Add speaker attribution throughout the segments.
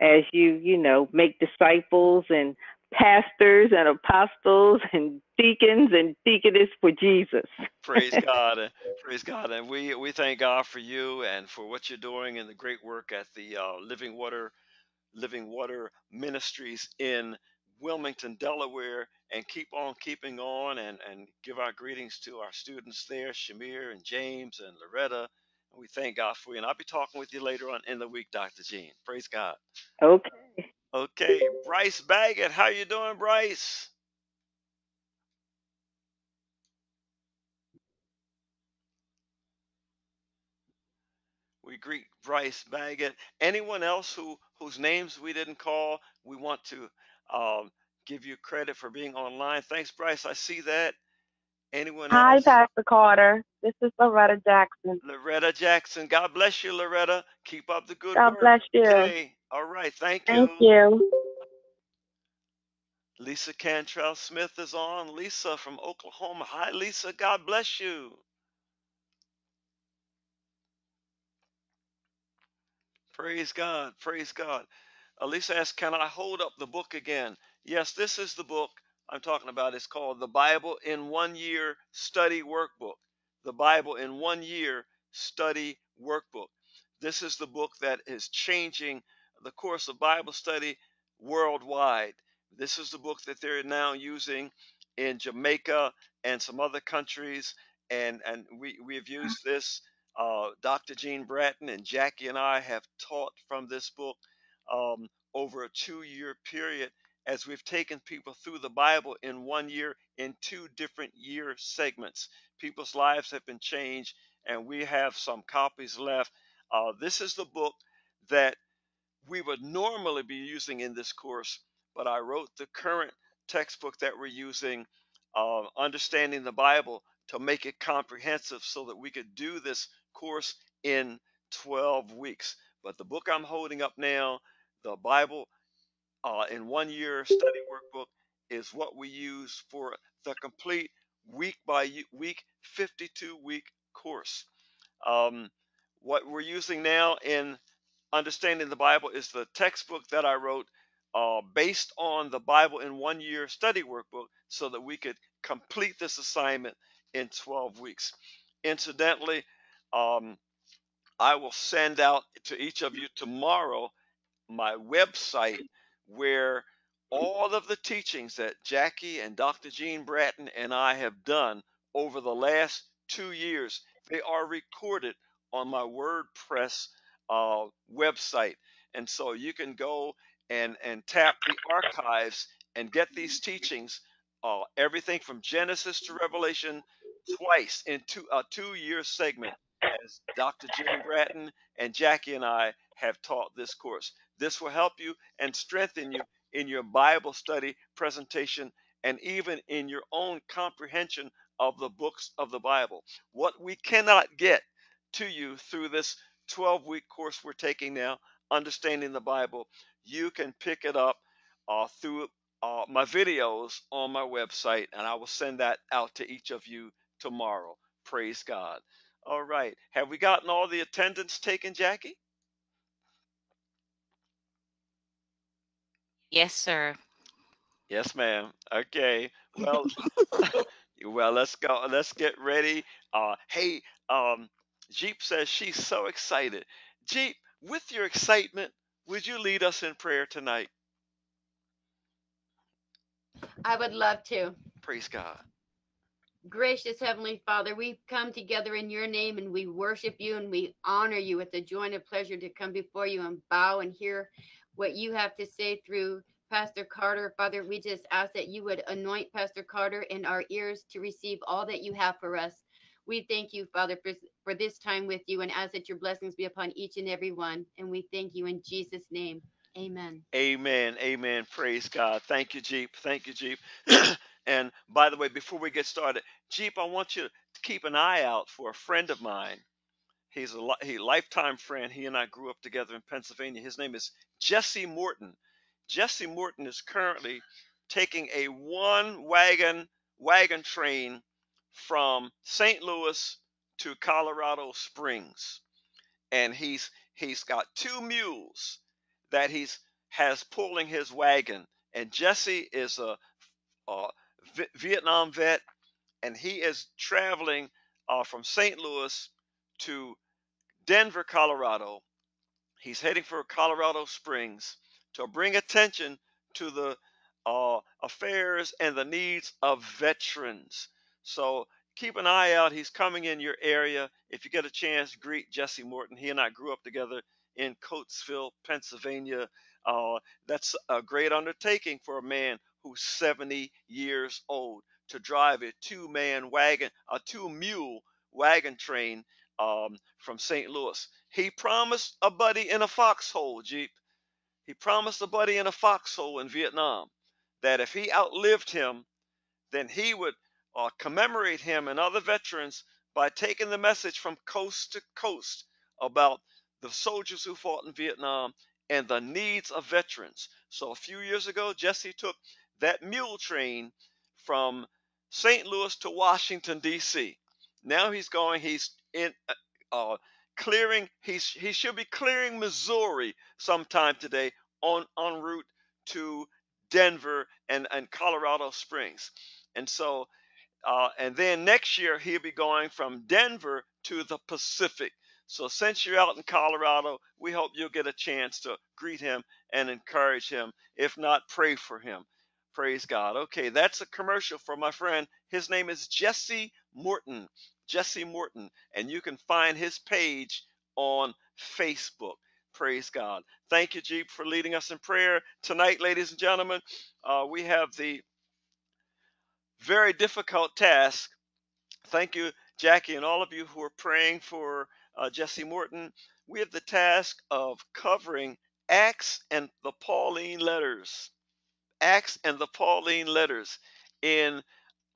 Speaker 1: as you, you know, make disciples and pastors and apostles and deacons and deaconess for Jesus.
Speaker 2: Praise God. and Praise God. And we, we thank God for you and for what you're doing and the great work at the uh, Living Water Living Water Ministries in Wilmington, Delaware, and keep on keeping on and, and give our greetings to our students there, Shamir and James and Loretta. We thank God for you. And I'll be talking with you later on in the week, Dr. Jean. Praise God.
Speaker 1: Okay.
Speaker 2: Okay, Bryce Baggett, how you doing, Bryce? We greet Bryce Baggett. Anyone else who whose names we didn't call, we want to um, give you credit for being online. Thanks, Bryce. I see that. Anyone
Speaker 3: Hi,
Speaker 2: else?
Speaker 3: Pastor Carter. This is Loretta Jackson.
Speaker 2: Loretta Jackson. God bless you, Loretta. Keep up the good work.
Speaker 3: God
Speaker 2: work.
Speaker 3: bless you.
Speaker 2: Okay. All right. Thank you.
Speaker 3: Thank
Speaker 2: you.
Speaker 3: you.
Speaker 2: Lisa Cantrell Smith is on. Lisa from Oklahoma. Hi, Lisa. God bless you. Praise God. Praise God. Elisa asks, Can I hold up the book again? Yes, this is the book I'm talking about. is called The Bible in One Year Study Workbook. The Bible in One Year Study Workbook. This is the book that is changing the course of Bible study worldwide. This is the book that they're now using in Jamaica and some other countries. And, and we, we have used this. Uh, Dr. Jean Bratton and Jackie and I have taught from this book um, over a two year period as we've taken people through the Bible in one year in two different year segments. People's lives have been changed, and we have some copies left. Uh, this is the book that we would normally be using in this course, but I wrote the current textbook that we're using, uh, Understanding the Bible, to make it comprehensive so that we could do this course in 12 weeks. But the book I'm holding up now, the Bible uh, in one year study workbook, is what we use for the complete week by week, 52 week course. Um, what we're using now in understanding the Bible is the textbook that I wrote uh, based on the Bible in one year study workbook so that we could complete this assignment in 12 weeks. Incidentally, um, I will send out to each of you tomorrow my website where all of the teachings that Jackie and Dr. Jean Bratton and I have done over the last two years, they are recorded on my WordPress uh, website. And so you can go and, and tap the archives and get these teachings, uh, everything from Genesis to Revelation, twice in two, a two year segment as Dr. Jean Bratton and Jackie and I have taught this course. This will help you and strengthen you in your Bible study presentation and even in your own comprehension of the books of the Bible. What we cannot get to you through this 12 week course we're taking now, Understanding the Bible, you can pick it up uh, through uh, my videos on my website, and I will send that out to each of you tomorrow. Praise God. All right. Have we gotten all the attendance taken, Jackie?
Speaker 4: Yes, sir.
Speaker 2: Yes, ma'am. Okay. Well, well, let's go. Let's get ready. Uh, hey, um, Jeep says she's so excited. Jeep, with your excitement, would you lead us in prayer tonight?
Speaker 5: I would love to.
Speaker 2: Praise God.
Speaker 5: Gracious Heavenly Father, we come together in your name and we worship you and we honor you with the joy and pleasure to come before you and bow and hear what you have to say through Pastor Carter. Father, we just ask that you would anoint Pastor Carter in our ears to receive all that you have for us. We thank you, Father, for, for this time with you and ask that your blessings be upon each and every one. And we thank you in Jesus' name. Amen.
Speaker 2: Amen. Amen. Praise God. Thank you, Jeep. Thank you, Jeep. and by the way, before we get started, Jeep, I want you to keep an eye out for a friend of mine. He's a li- he lifetime friend. He and I grew up together in Pennsylvania. His name is Jesse Morton. Jesse Morton is currently taking a one wagon wagon train from St. Louis to Colorado Springs, and he's he's got two mules that he's has pulling his wagon. And Jesse is a, a V- Vietnam vet, and he is traveling uh, from St. Louis to Denver, Colorado. He's heading for Colorado Springs to bring attention to the uh, affairs and the needs of veterans. So keep an eye out. He's coming in your area. If you get a chance, greet Jesse Morton. He and I grew up together in Coatesville, Pennsylvania. Uh, that's a great undertaking for a man who's 70 years old to drive a two man wagon, a two mule wagon train um, from St. Louis. He promised a buddy in a foxhole Jeep. He promised a buddy in a foxhole in Vietnam that if he outlived him, then he would uh, commemorate him and other veterans by taking the message from coast to coast about the soldiers who fought in Vietnam and the needs of veterans. So a few years ago, Jesse took that mule train from St. Louis to Washington D.C. Now he's going. He's in uh, uh, clearing. He's he should be clearing Missouri sometime today on en route to Denver and and Colorado Springs. And so uh, and then next year, he'll be going from Denver to the Pacific. So since you're out in Colorado, we hope you'll get a chance to greet him and encourage him. If not, pray for him. Praise God. Okay, that's a commercial for my friend. His name is Jesse Morton. Jesse Morton. And you can find his page on Facebook. Praise God. Thank you, Jeep, for leading us in prayer. Tonight, ladies and gentlemen, uh, we have the very difficult task. Thank you, Jackie, and all of you who are praying for uh, Jesse Morton. We have the task of covering Acts and the Pauline letters. Acts and the Pauline letters in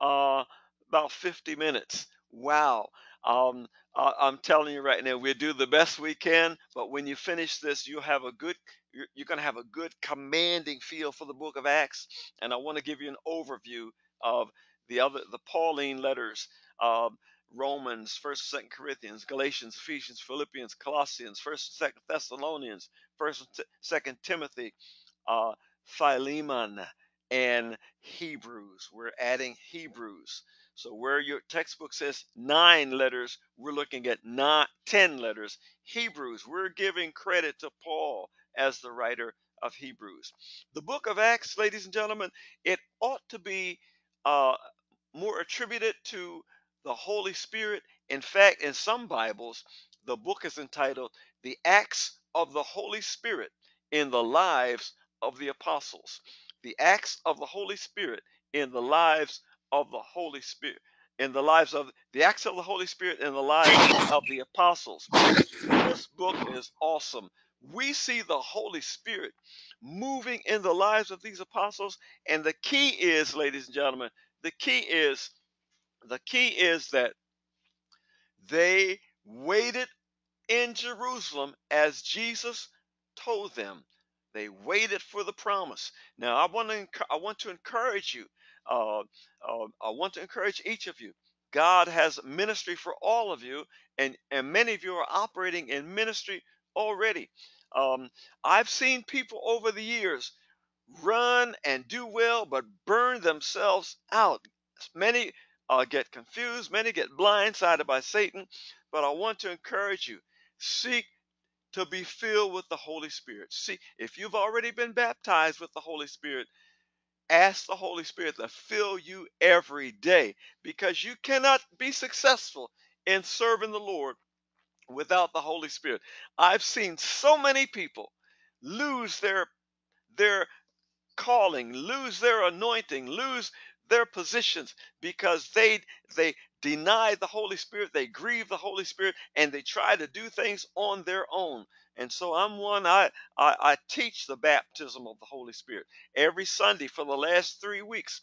Speaker 2: uh, about 50 minutes. Wow. Um, I, I'm telling you right now, we'll do the best we can, but when you finish this, you'll have a good, you're, you're going to have a good commanding feel for the book of Acts. And I want to give you an overview of the other the Pauline letters, uh, Romans, First, and Second Corinthians, Galatians, Ephesians, Philippians, Colossians, First, and Second Thessalonians, First, and Second Timothy, uh, Philemon, and Hebrews. We're adding Hebrews. So where your textbook says nine letters, we're looking at not 10 letters. Hebrews, we're giving credit to Paul as the writer of Hebrews. The book of Acts, ladies and gentlemen, it ought to be uh, more attributed to the Holy Spirit. In fact, in some Bibles, the book is entitled The Acts of the Holy Spirit in the Lives of the Apostles. The Acts of the Holy Spirit in the lives of the Holy Spirit. In the lives of the acts of the Holy Spirit in the lives of the apostles. This book is awesome. We see the Holy Spirit moving in the lives of these apostles. And the key is, ladies and gentlemen, the key is the key is that they waited in Jerusalem as Jesus told them. They waited for the promise. Now, I want to I want to encourage you. Uh, uh, I want to encourage each of you. God has ministry for all of you, and and many of you are operating in ministry already. Um, I've seen people over the years run and do well, but burn themselves out. Many uh, get confused, many get blindsided by Satan. But I want to encourage you seek to be filled with the Holy Spirit. See, if you've already been baptized with the Holy Spirit, ask the Holy Spirit to fill you every day because you cannot be successful in serving the Lord without the Holy Spirit. I've seen so many people lose their their calling, lose their anointing, lose their positions because they they deny the Holy Spirit, they grieve the Holy Spirit, and they try to do things on their own. And so I'm one, I, I, I teach the baptism of the Holy Spirit every Sunday for the last three weeks.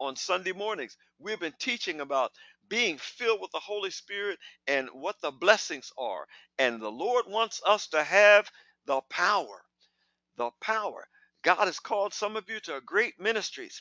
Speaker 2: On Sunday mornings, we've been teaching about being filled with the Holy Spirit and what the blessings are. And the Lord wants us to have the power. The power. God has called some of you to great ministries.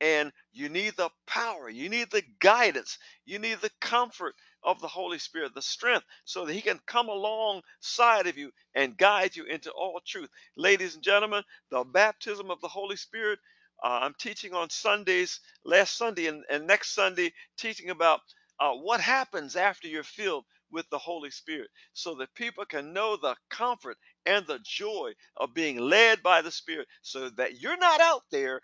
Speaker 2: and you need the power, you need the guidance, you need the comfort of the Holy Spirit, the strength, so that He can come alongside of you and guide you into all truth. Ladies and gentlemen, the baptism of the Holy Spirit. Uh, I'm teaching on Sundays, last Sunday and, and next Sunday, teaching about uh, what happens after you're filled with the Holy Spirit so that people can know the comfort and the joy of being led by the Spirit so that you're not out there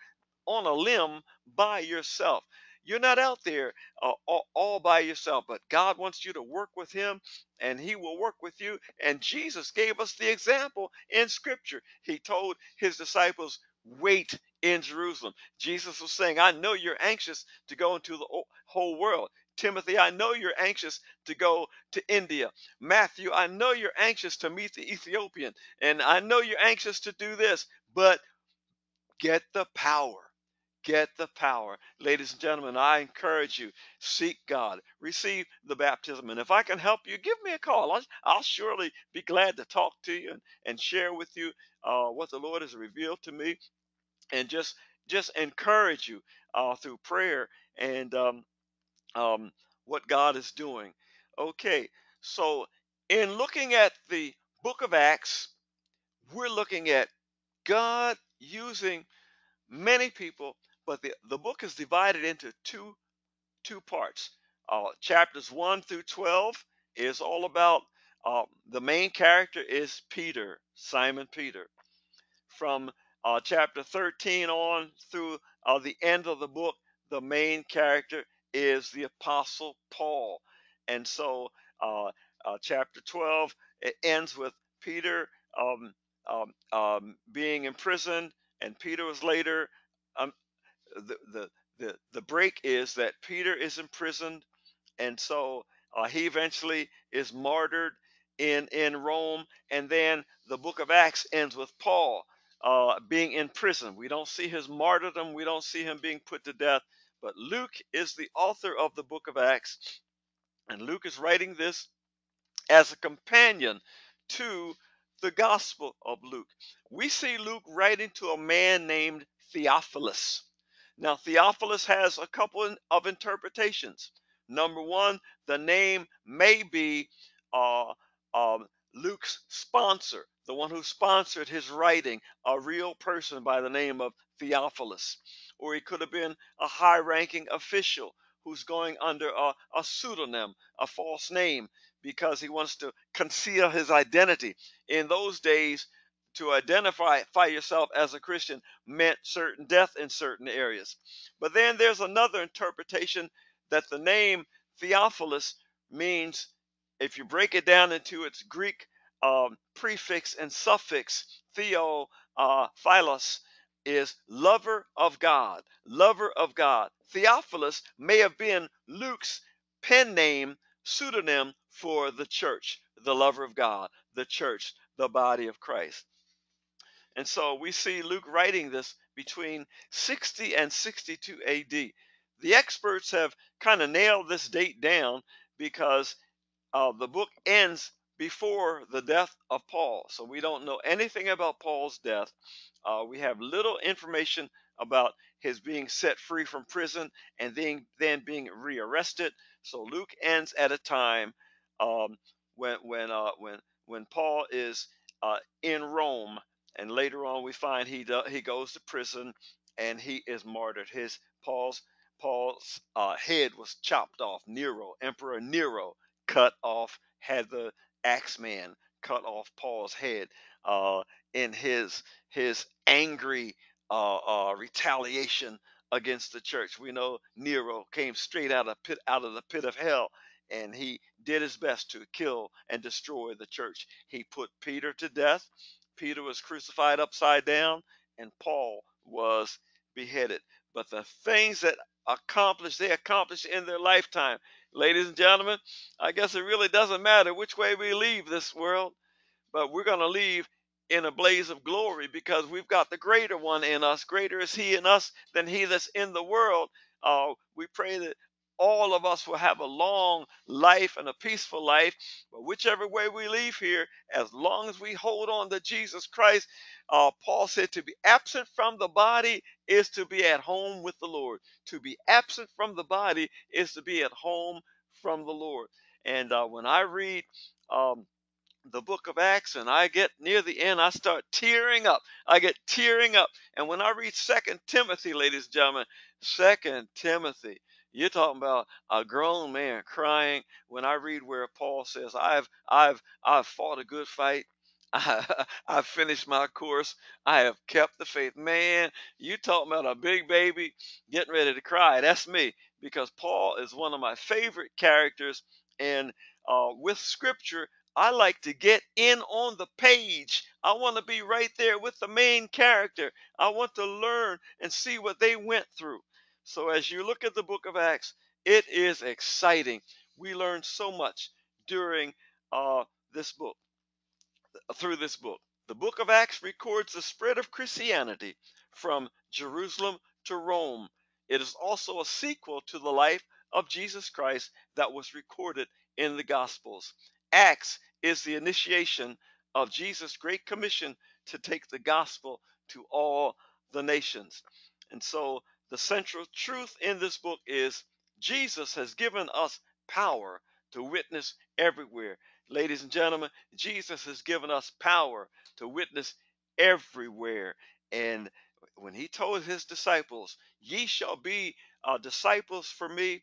Speaker 2: on a limb by yourself. You're not out there uh, all, all by yourself, but God wants you to work with Him and He will work with you. And Jesus gave us the example in Scripture. He told His disciples, Wait in Jerusalem. Jesus was saying, I know you're anxious to go into the whole world. Timothy, I know you're anxious to go to India. Matthew, I know you're anxious to meet the Ethiopian. And I know you're anxious to do this, but get the power. Get the power. Ladies and gentlemen, I encourage you, seek God, receive the baptism. And if I can help you, give me a call. I'll, I'll surely be glad to talk to you and, and share with you uh, what the Lord has revealed to me and just just encourage you uh, through prayer and um, um, what God is doing. Okay, so in looking at the book of Acts, we're looking at God using many people, but the, the book is divided into two two parts. Uh, chapters 1 through 12 is all about uh, the main character is Peter, Simon Peter. From uh, chapter 13 on through uh, the end of the book, the main character is the Apostle Paul. And so, uh, uh, chapter 12 it ends with Peter um, um, um, being in prison, and Peter was later. The, the the the break is that Peter is imprisoned, and so uh, he eventually is martyred in in Rome, and then the book of Acts ends with Paul uh, being in prison. We don't see his martyrdom. We don't see him being put to death. But Luke is the author of the book of Acts, and Luke is writing this as a companion to the Gospel of Luke. We see Luke writing to a man named Theophilus. Now, Theophilus has a couple of interpretations. Number one, the name may be uh, um, Luke's sponsor, the one who sponsored his writing, a real person by the name of Theophilus or he could have been a high ranking official who's going under a, a pseudonym, a false name, because he wants to conceal his identity. In those days, to identify yourself as a Christian meant certain death in certain areas. But then there's another interpretation that the name Theophilus means, if you break it down into its Greek um, prefix and suffix, theo, uh, philos, is lover of God, lover of God. Theophilus may have been Luke's pen name, pseudonym for the church, the lover of God, the church, the body of Christ. And so we see Luke writing this between 60 and 62 AD. The experts have kind of nailed this date down because uh, the book ends before the death of Paul. So we don't know anything about Paul's death. Uh, we have little information about his being set free from prison and then, then being rearrested. So Luke ends at a time um, when when uh, when when Paul is uh, in Rome, and later on we find he he goes to prison and he is martyred. His Paul's Paul's uh, head was chopped off. Nero, Emperor Nero, cut off, had the Axeman cut off Paul's head uh, in his his angry uh, uh, retaliation against the church. We know Nero came straight out of pit out of the pit of hell, and he did his best to kill and destroy the church. He put Peter to death. Peter was crucified upside down, and Paul was beheaded. But the things that accomplished, they accomplished in their lifetime. Ladies and gentlemen, I guess it really doesn't matter which way we leave this world, but we're going to leave in a blaze of glory because we've got the greater one in us. Greater is he in us than he that's in the world. Uh, we pray that all of us will have a long life and a peaceful life. But whichever way we leave here, as long as we hold on to Jesus Christ, uh, Paul said to be absent from the body is to be at home with the Lord. To be absent from the body is to be at home from the Lord. And uh, when I read um, the book of Acts and I get near the end, I start tearing up. I get tearing up. And when I read Second Timothy, ladies and gentlemen, Second Timothy, you're talking about a grown man crying when I read where Paul says, I've I've I've fought a good fight. I, I've finished my course. I have kept the faith. Man, you talking about a big baby getting ready to cry. That's me because Paul is one of my favorite characters. And uh, with scripture, I like to get in on the page. I want to be right there with the main character. I want to learn and see what they went through. So as you look at the book of Acts, it is exciting. We learn so much during uh, this book through this book. The book of Acts records the spread of Christianity from Jerusalem to Rome. It is also a sequel to the life of Jesus Christ that was recorded in the Gospels. Acts is the initiation of Jesus' great commission to take the gospel to all the nations. And so the central truth in this book is Jesus has given us power to witness everywhere. Ladies and gentlemen, Jesus has given us power to witness everywhere. And when he told his disciples, Ye shall be uh, disciples for me,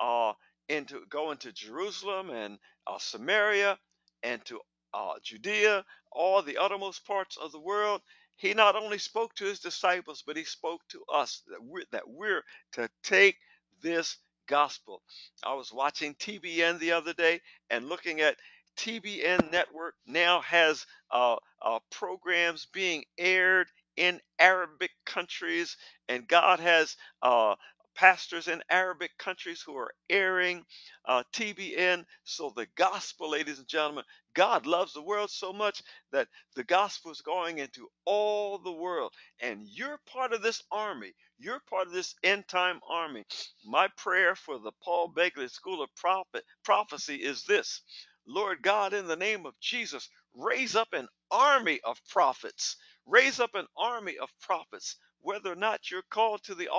Speaker 2: uh, into go into Jerusalem and uh, Samaria and to uh, Judea, all the uttermost parts of the world. He not only spoke to his disciples, but he spoke to us that we're, that we're to take this gospel. I was watching TBN the other day and looking at TBN network now has uh, uh, programs being aired in Arabic countries, and God has uh, pastors in Arabic countries who are airing uh, TBN. So, the gospel, ladies and gentlemen, God loves the world so much that the gospel is going into all the world. And you're part of this army. You're part of this end time army. My prayer for the Paul Begley School of Prophet, Prophecy is this Lord God, in the name of Jesus, raise up an army of prophets. Raise up an army of prophets. Whether or not you're called to the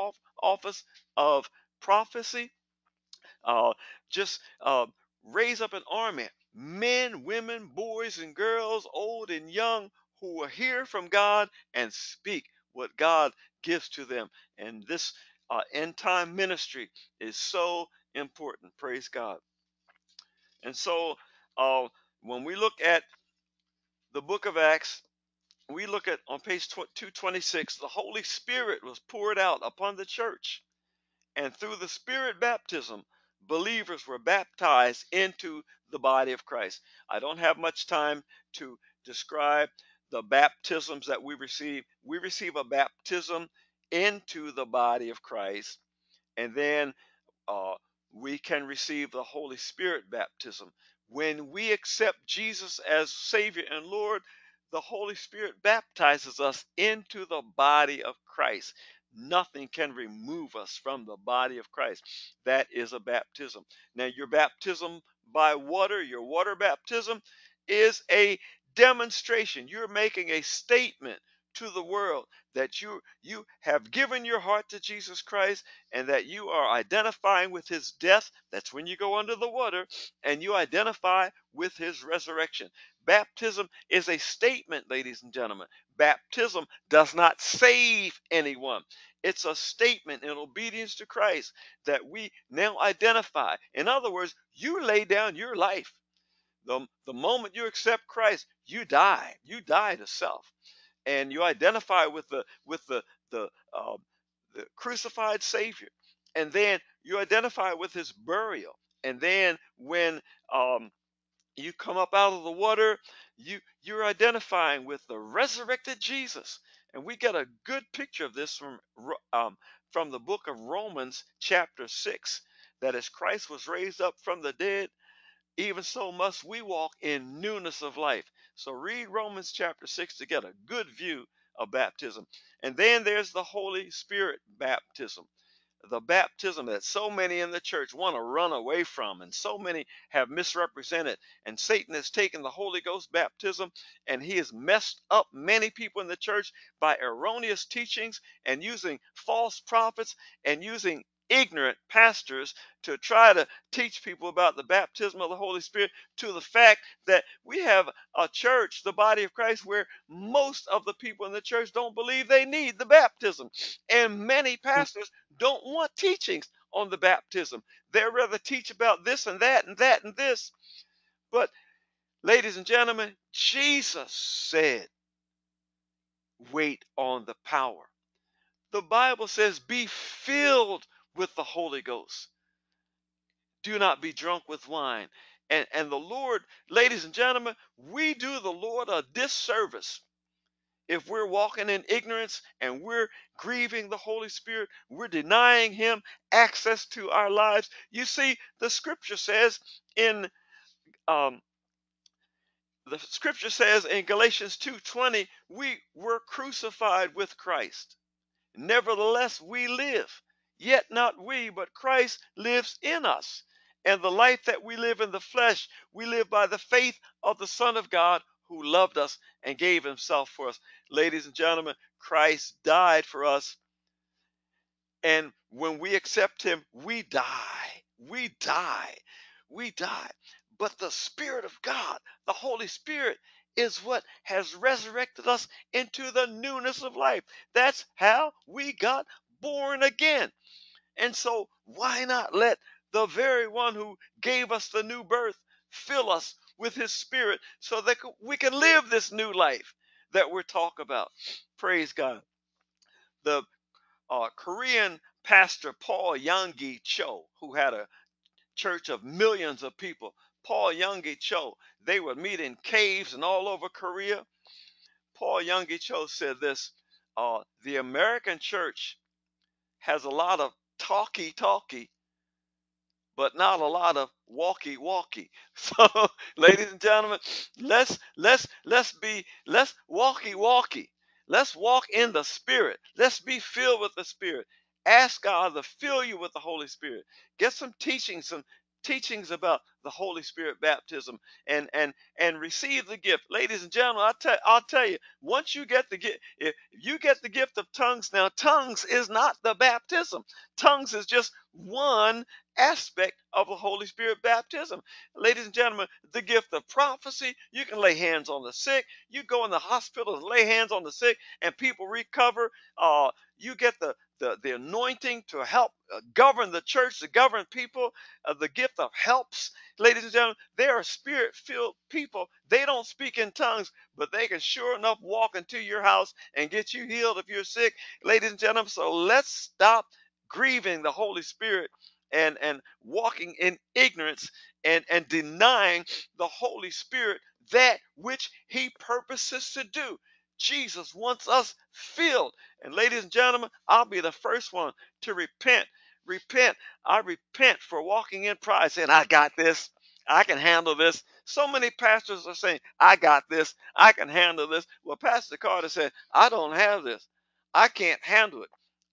Speaker 2: office of prophecy, uh, just uh, raise up an army. Men, women, boys, and girls, old and young, who will hear from God and speak what God gives to them. And this uh, end time ministry is so important. Praise God. And so uh, when we look at the book of Acts, we look at on page 226, the Holy Spirit was poured out upon the church. And through the Spirit baptism, believers were baptized into the body of Christ. I don't have much time to describe the baptisms that we receive. We receive a baptism into the body of Christ. And then uh, we can receive the Holy Spirit baptism. When we accept Jesus as Savior and Lord, the Holy Spirit baptizes us into the body of Christ. Nothing can remove us from the body of Christ. That is a baptism. Now, your baptism by water, your water baptism, is a demonstration. You're making a statement to the world that you you have given your heart to Jesus Christ and that you are identifying with his death that's when you go under the water and you identify with his resurrection baptism is a statement ladies and gentlemen. Baptism does not save anyone. It's a statement in obedience to Christ that we now identify. In other words you lay down your life. The, the moment you accept Christ you die. You die to self. And you identify with the with the the, uh, the crucified Savior, and then you identify with His burial, and then when um, you come up out of the water, you you're identifying with the resurrected Jesus, and we get a good picture of this from um, from the book of Romans, chapter six, that as Christ was raised up from the dead, even so must we walk in newness of life. So read Romans chapter 6 to get a good view of baptism. And then there's the Holy Spirit baptism. The baptism that so many in the church want to run away from, and so many have misrepresented. And Satan has taken the Holy Ghost baptism and he has messed up many people in the church by erroneous teachings and using false prophets and using ignorant pastors to try to teach people about the baptism of the Holy Spirit to the fact that we have a church, the body of Christ, where most of the people in the church don't believe they need the baptism. And many hmm. pastors don't want teachings on the baptism. They'd rather teach about this and that and that and this. But, ladies and gentlemen, Jesus said, wait on the power. The Bible says, be filled with the Holy Ghost. Do not be drunk with wine. And, and the Lord, ladies and gentlemen, we do the Lord a disservice if we're walking in ignorance and we're grieving the Holy Spirit, we're denying Him access to our lives. You see, the scripture says in um, the scripture says in Galatians 2:20, we were crucified with Christ. Nevertheless, we live. Yet not we, but Christ lives in us. And the life that we live in the flesh, we live by the faith of the Son of God who loved us and gave himself for us. Ladies and gentlemen, Christ died for us. And when we accept him, we die. We die. We die. But the Spirit of God, the Holy Spirit, is what has resurrected us into the newness of life. That's how we got born again. And so, why not let the very one who gave us the new birth fill us with his spirit so that we can live this new life that we're talking about? Praise God. The uh, Korean pastor Paul Yonggi Cho, who had a church of millions of people, Paul Yonggi Cho, they would meet in caves and all over Korea. Paul Yonggi Cho said this uh, the American church has a lot of talky talky, but not a lot of walkie walkie. So, ladies and gentlemen, let's let's let's be let's walkie walkie. Let's walk in the Spirit. Let's be filled with the Spirit. Ask God to fill you with the Holy Spirit. Get some teaching, some teachings about the Holy Spirit baptism and and and receive the gift. Ladies and gentlemen, I tell I'll tell you, once you get the gift, if you get the gift of tongues, now tongues is not the baptism. Tongues is just one aspect of the Holy Spirit baptism. Ladies and gentlemen, the gift of prophecy, you can lay hands on the sick. You go in the hospital and lay hands on the sick and people recover. Uh, you get the the, the anointing to help uh, govern the church, to govern people, uh, the gift of helps. Ladies and gentlemen, they are spirit filled people. They don't speak in tongues, but they can sure enough walk into your house and get you healed if you're sick. Ladies and gentlemen, so let's stop grieving the Holy Spirit and, and walking in ignorance and, and denying the Holy Spirit that which He purposes to do. Jesus wants us filled. And ladies and gentlemen, I'll be the first one to repent. Repent. I repent for walking in pride, saying, I got this. I can handle this. So many pastors are saying, I got this. I can handle this. Well, Pastor Carter said, I don't have this. I can't handle it.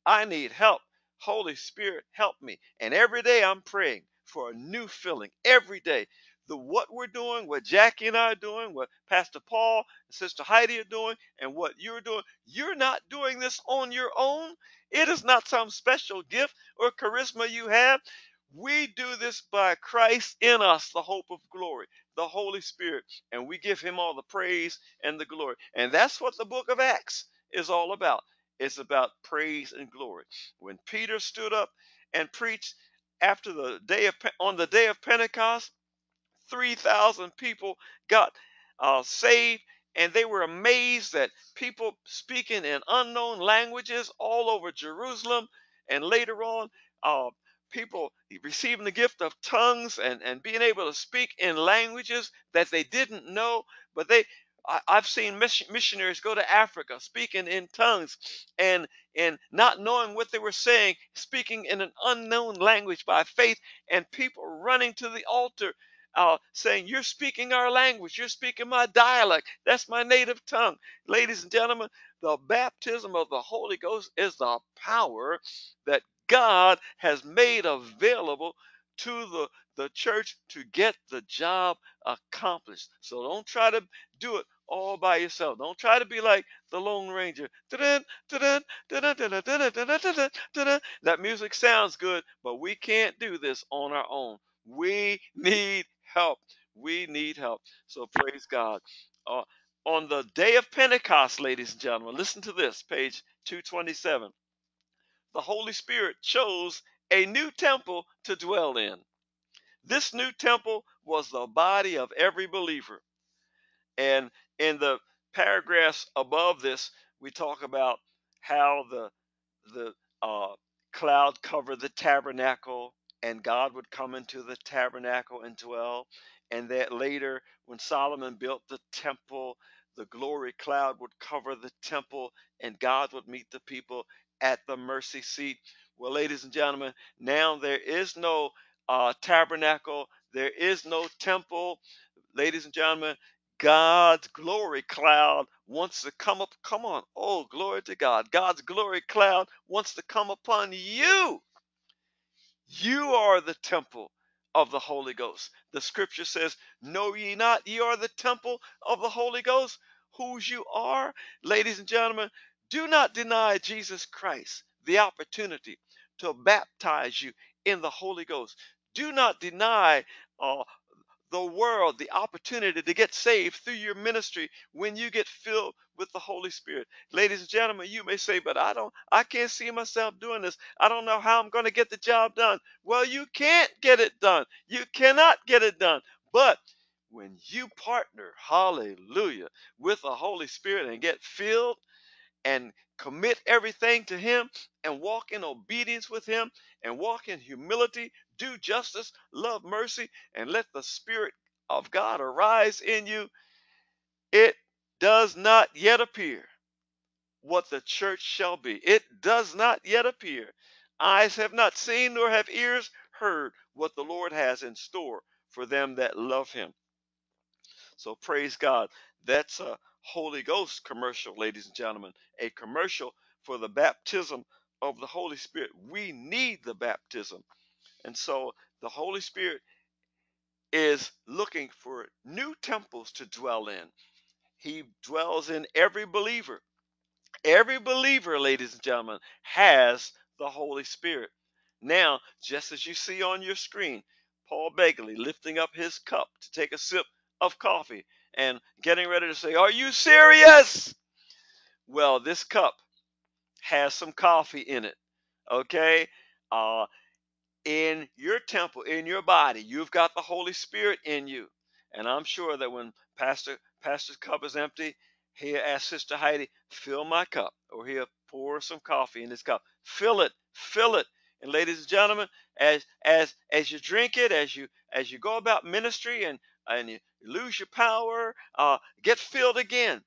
Speaker 2: I need help. Holy Spirit, help me. And every day I'm praying for a new filling. Every day the what we're doing, what Jackie and I are doing, what Pastor Paul and Sister Heidi are doing, and what you're doing, you're not doing this on your own. It is not some special gift or charisma you have. We do this by Christ in us, the hope of glory, the Holy Spirit, and we give him all the praise and the glory. And that's what the book of Acts is all about. It's about praise and glory. When Peter stood up and preached after the day of on the day of Pentecost, 3,000 people got uh, saved, and they were amazed that people speaking in unknown languages all over Jerusalem, and later on, uh, people receiving the gift of tongues and, and being able to speak in languages that they didn't know, but they I, have seen missionaries go to Africa speaking in tongues and and not knowing what they were saying, speaking in an unknown language by faith, and people running to the altar uh, saying, You're speaking our language, you're speaking my dialect, that's my native tongue. Ladies and gentlemen, the baptism of the Holy Ghost is the power that God has made available to the, the church to get the job accomplished. So don't try to do it all by yourself. Don't try to be like the Lone Ranger. That music sounds good, but we can't do this on our own. We need help. We need help. So praise God. Uh, on the day of Pentecost, ladies and gentlemen, listen to this, page 227. The Holy Spirit chose a new temple to dwell in. This new temple was the body of every believer. And in the paragraphs above this, we talk about how the the uh, cloud covered the tabernacle, and God would come into the tabernacle and dwell. And that later, when Solomon built the temple, the glory cloud would cover the temple, and God would meet the people at the mercy seat. Well, ladies and gentlemen, now there is no uh, tabernacle, there is no temple. Ladies and gentlemen, God's glory cloud wants to come up. Come on. Oh, glory to God. God's glory cloud wants to come upon you. You are the temple of the Holy Ghost. The scripture says, Know ye not ye are the temple of the Holy Ghost, whose you are? Ladies and gentlemen, do not deny Jesus Christ the opportunity to baptize you in the Holy Ghost. Do not deny uh, the world the opportunity to get saved through your ministry when you get filled with the Holy Spirit. Ladies and gentlemen, you may say, but I don't, I can't see myself doing this. I don't know how I'm going to get the job done. Well, you can't get it done. You cannot get it done. But when you partner, hallelujah, with the Holy Spirit and get filled and commit everything to Him and walk in obedience with Him and walk in humility, do justice, love mercy, and let the Spirit of God arise in you, it does not yet appear what the church shall be. It does not yet appear. Eyes have not seen, nor have ears heard what the Lord has in store for them that love Him. So praise God. That's a Holy Ghost commercial, ladies and gentlemen, a commercial for the baptism of the Holy Spirit. We need the baptism. And so the Holy Spirit is looking for new temples to dwell in. He dwells in every believer. Every believer, ladies and gentlemen, has the Holy Spirit. Now, just as you see on your screen, Paul Begley lifting up his cup to take a sip of coffee and getting ready to say, Are you serious? Well, this cup has some coffee in it. Okay? Uh, in your temple, in your body, you've got the Holy Spirit in you. And I'm sure that when Pastor Pastor's cup is empty, he'll ask Sister Heidi, fill my cup. Or he'll pour some coffee in his cup. Fill it, fill it. And ladies and gentlemen, as as as you drink it, as you as you go about ministry and and you lose your power, uh, get filled again.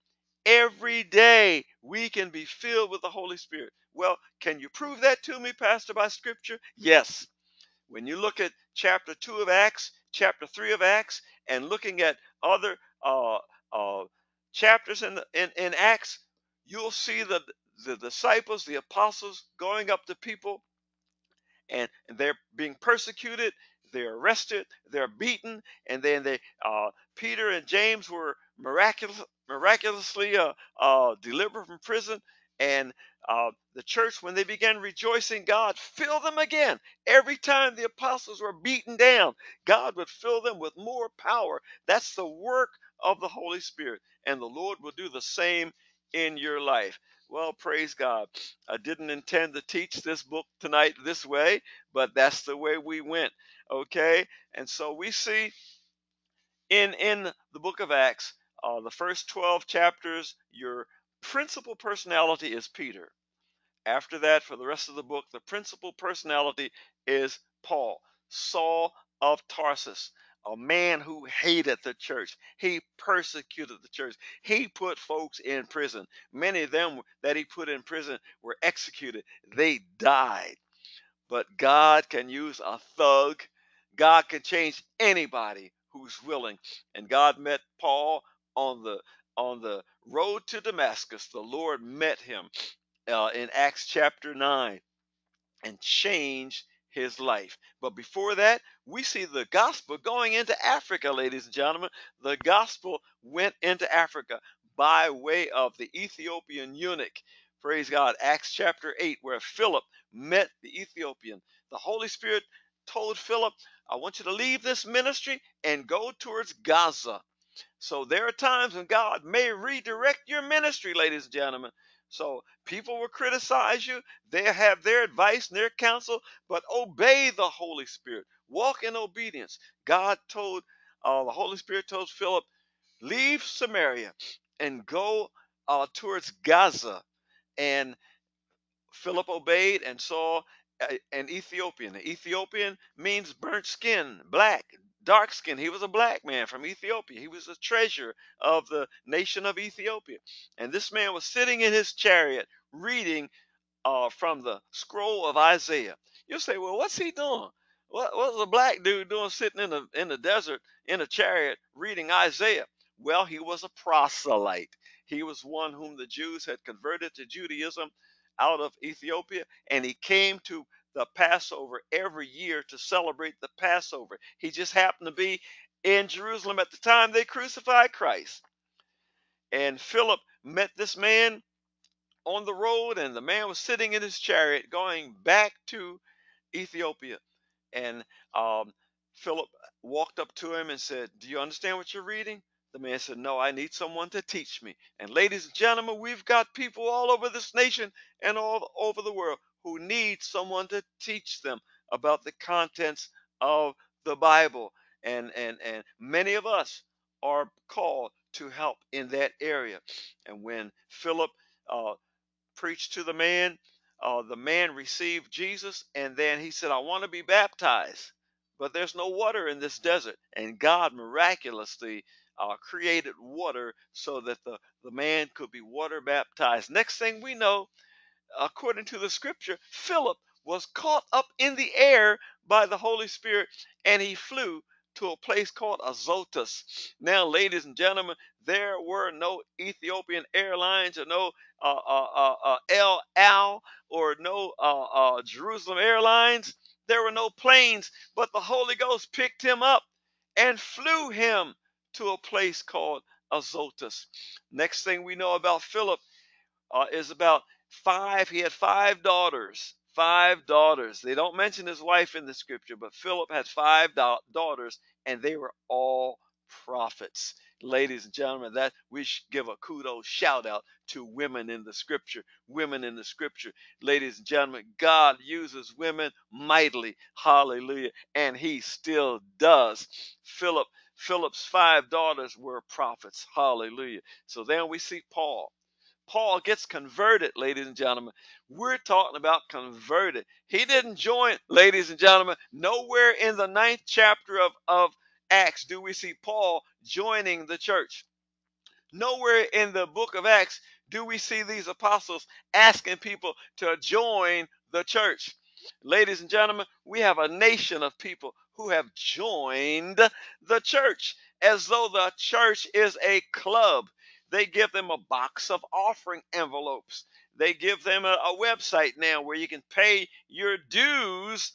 Speaker 2: Every day we can be filled with the Holy Spirit. Well, can you prove that to me, Pastor, by Scripture? Yes. When you look at chapter 2 of Acts, chapter 3 of Acts, and looking at other uh, uh, chapters in, in, in Acts, you'll see the, the disciples, the apostles, going up to people and they're being persecuted they're arrested, they're beaten, and then they uh, Peter and James were miraculous, miraculously uh, uh, delivered from prison, and uh, the church, when they began rejoicing, God filled them again. Every time the apostles were beaten down, God would fill them with more power. That's the work of the Holy Spirit, and the Lord will do the same in your life. Well, praise God. I didn't intend to teach this book tonight this way, but that's the way we went. Okay? And so we see in in the book of Acts, uh, the first 12 chapters, your principal personality is Peter. After that, for the rest of the book, the principal personality is Paul, Saul of Tarsus a man who hated the church. He persecuted the church. He put folks in prison. Many of them that he put in prison were executed. They died. But God can use a thug. God can change anybody who's willing. And God met Paul on the on the road to Damascus. The Lord met him uh, in Acts chapter 9. and changed his life. But before that, we see the gospel going into Africa, ladies and gentlemen. The gospel went into Africa by way of the Ethiopian eunuch. Praise God. Acts chapter 8, where Philip met the Ethiopian. The Holy Spirit told Philip, I want you to leave this ministry and go towards Gaza. So there are times when God may redirect your ministry, ladies and gentlemen. So people will criticize you. They have their advice and their counsel, but obey the Holy Spirit. Walk in obedience. God told, uh, the Holy Spirit told Philip, leave Samaria and go uh, towards Gaza. And Philip obeyed and an Ethiopian. The Ethiopian means burnt skin, black, dark skin. He was a black man from Ethiopia. He was a treasure of the nation of Ethiopia. And this man was sitting in his chariot reading uh, from the scroll of Isaiah. You'll say, well, what's he doing? What, what's a black dude doing sitting in the in the desert in a chariot reading Isaiah? Well, he was a proselyte. He was one whom the Jews had converted to Judaism out of Ethiopia, and he came to the Passover every year to celebrate the Passover. He just happened to be in Jerusalem at the time they crucified Christ. And Philip met this man on the road, and the man was sitting in his chariot going back to Ethiopia. And um, Philip walked up to him and said, Do you understand what you're reading? The man said, No, I need someone to teach me. And ladies and gentlemen, we've got people all over this nation and all over the world who need someone to teach them about the contents of the Bible. And and and many of us are called to help in that area. And when Philip uh, preached to the man, uh, the man received Jesus, and then he said, "I want to be baptized." But there's no water in this desert. And God miraculously uh, created water so that the, the man could be water baptized. Next thing we know, according to the scripture, Philip was caught up in the air by the Holy Spirit and he flew to a place called Azotus. Now, ladies and gentlemen, there were no Ethiopian Airlines or no uh, uh, uh, uh El Al or no uh, uh, Jerusalem Airlines. There were no planes, but the Holy Ghost picked him up and flew him to a place called Azotus. Next thing we know about Philip uh, is about five, he had five daughters. Five daughters. They don't mention his wife in the scripture, but Philip had five da- daughters, and they were all prophets. Ladies and gentlemen, that we should give a kudos shout out to women in the scripture. Women in the scripture. Ladies and gentlemen, God uses women mightily. Hallelujah. And he still does. Philip Philip's five daughters were prophets. Hallelujah. So then we see Paul. Paul gets converted, ladies and gentlemen. We're talking about converted. He didn't join, ladies and gentlemen. Nowhere in the ninth chapter of, of Acts do we see Paul joining the church. Nowhere in the book of Acts do we see these apostles asking people to join the church. Ladies and gentlemen, we have a nation of people who have joined the church as though the church is a club. They give them a box of offering envelopes. They give them a, a website now where you can pay your dues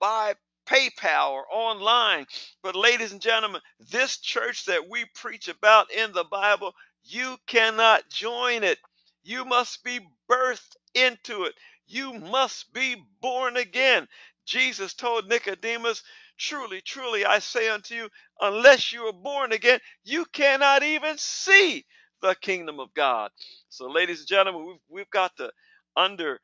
Speaker 2: by PayPal or online. But, ladies and gentlemen, this church that we preach about in the Bible, you cannot join it. You must be birthed into it. You must be born again. Jesus told Nicodemus, Truly, truly, I say unto you, unless you are born again, you cannot even see the kingdom of God. So, ladies and gentlemen, we've, we've got to under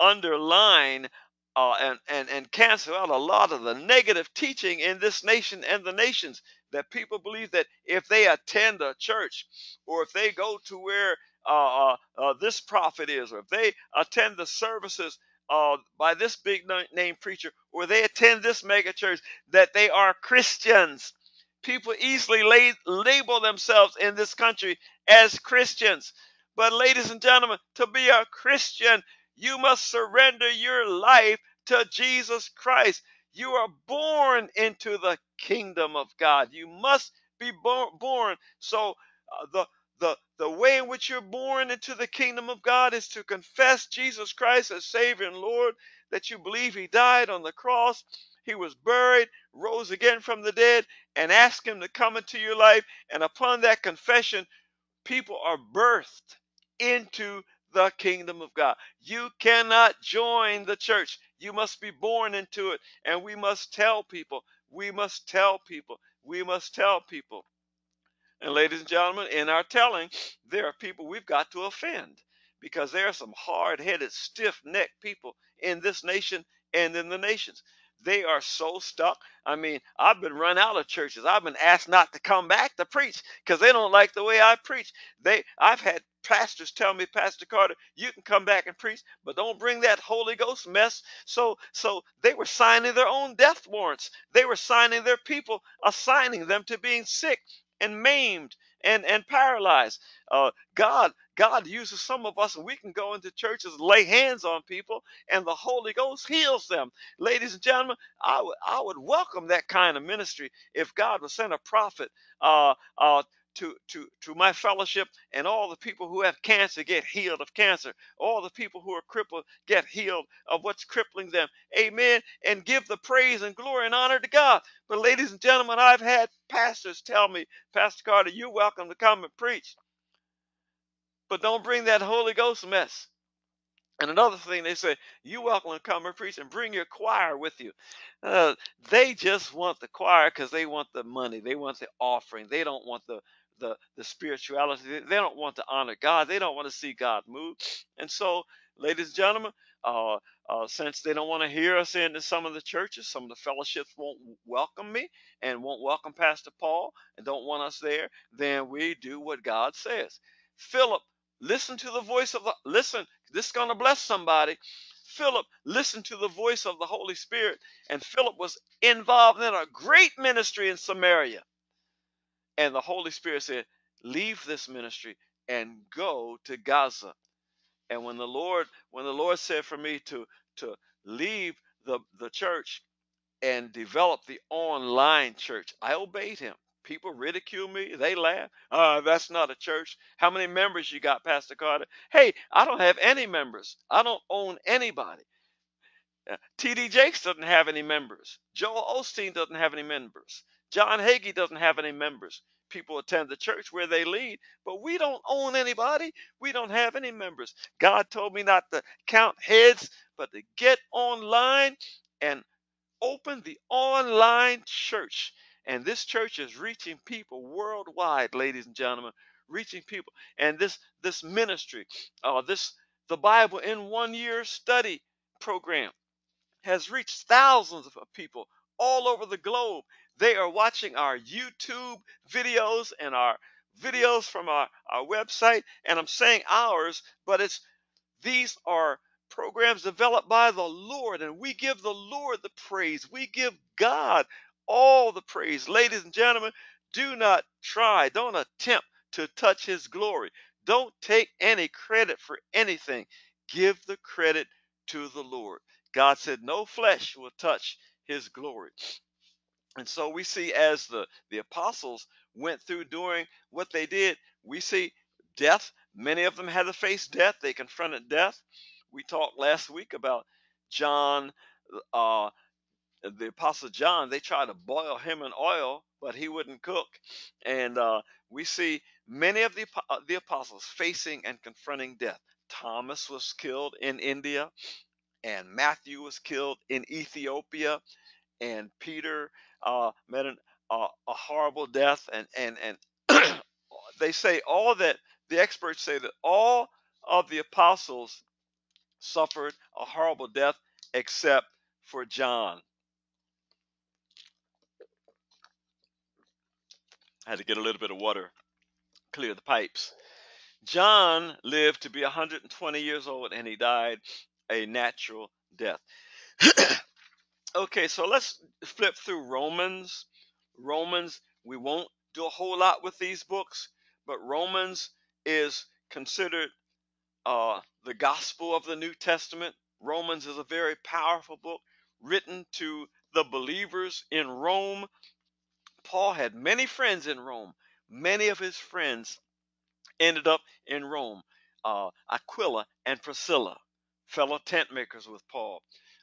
Speaker 2: underline uh, and, and, and cancel out a lot of the negative teaching in this nation and the nations that people believe that if they attend a church or if they go to where uh, uh, uh this prophet is or if they attend the services uh, by this big name preacher or they attend this mega church that they are Christians. People easily label themselves in this country as Christians. But, ladies and gentlemen, to be a Christian, you must surrender your life to Jesus Christ. You are born into the kingdom of God. You must be born. born. So, uh, the The way in which you're born into the kingdom of God is to confess Jesus Christ as Savior and Lord, that you believe He died on the cross, He was buried, rose again from the dead, and ask Him to come into your life. And upon that confession, people are birthed into the kingdom of God. You cannot join the church. You must be born into it. And we must tell people. We must tell people. We must tell people. And ladies and gentlemen, in our telling, there are people we've got to offend because there are some hard headed, stiff necked people in this nation and in the nations. They are so stuck. I mean, I've been run out of churches. I've been asked not to come back to preach because they don't like the way I preach. They I've had pastors tell me, Pastor Carter, you can come back and preach, but don't bring that Holy Ghost mess. So so they were signing their own death warrants. They were signing their people, assigning them to being sick and maimed and and paralyzed. Uh, God God uses some of us, and we can go into churches, lay hands on people, and the Holy Ghost heals them. Ladies and gentlemen, I would I would welcome that kind of ministry if God would send a prophet uh, uh, to, to, to my fellowship and all the people who have cancer get healed of cancer. All the people who are crippled get healed of what's crippling them. Amen. And give the praise and glory and honor to God. But, ladies and gentlemen, I've had pastors tell me, Pastor Carter, you're welcome to come and preach. But don't bring that Holy Ghost mess. And another thing, they say, you're welcome to come and preach and bring your choir with you. Uh, they just want the choir because they want the money. They want the offering. They don't want the the the spirituality. They don't want to honor God. They don't want to see God move. And so, ladies and gentlemen, uh, uh, since they don't want to hear us in some of the churches, some of the fellowships won't welcome me and won't welcome Pastor Paul and don't want us there, then we do what God says. Philip, listen to the voice of the listen. This is going to bless somebody. Philip listened to the voice of the Holy Spirit, and Philip was involved in a great ministry in Samaria. And the Holy Spirit said, Leave this ministry and go to Gaza. And when the Lord, when the Lord said for me to to leave the, the church and develop the online church, I obeyed him. People ridicule me. They laugh. Uh, that's not a church. How many members you got, Pastor Carter? Hey, I don't have any members. I don't own anybody. Uh, TD Jakes doesn't have any members. Joel Osteen doesn't have any members. John Hagee doesn't have any members. People attend the church where they lead, but we don't own anybody. We don't have any members. God told me not to count heads, but to get online and open the online church. And this church is reaching people worldwide, ladies and gentlemen, reaching people. And this this ministry, uh, this the Bible in one year study program has reached thousands of people all over the globe. They are watching our YouTube videos and our videos from our, our website. And I'm saying ours, but it's these are programs developed by the Lord, and we give the Lord the praise. We give God all the praise. Ladies and gentlemen, do not try, don't attempt to touch His glory. Don't take any credit for anything. Give the credit to the Lord. God said, No flesh will touch His glory. And so we see as the, the apostles went through doing what they did, we see death. Many of them had to face death. They confronted death. We talked last week about John, uh, the apostle John. They tried to boil him in oil, but he wouldn't cook. And uh, we see many of the, uh, the apostles facing and confronting death. Thomas was killed in India, and Matthew was killed in Ethiopia, and Peter uh, met an, uh, a horrible death, and and and they say all that the experts say that all of the apostles suffered a horrible death except for John. Had to get a little bit of water, clear the pipes. John lived to be 120 years old and he died a natural death. Okay, so let's flip through Romans. Romans, we won't do a whole lot with these books, but Romans is considered uh, the gospel of the New Testament. Romans is a very powerful book written to the believers in Rome. Paul had many friends in Rome. Many of his friends ended up in Rome. Uh, Aquila and Priscilla, fellow tent makers with Paul.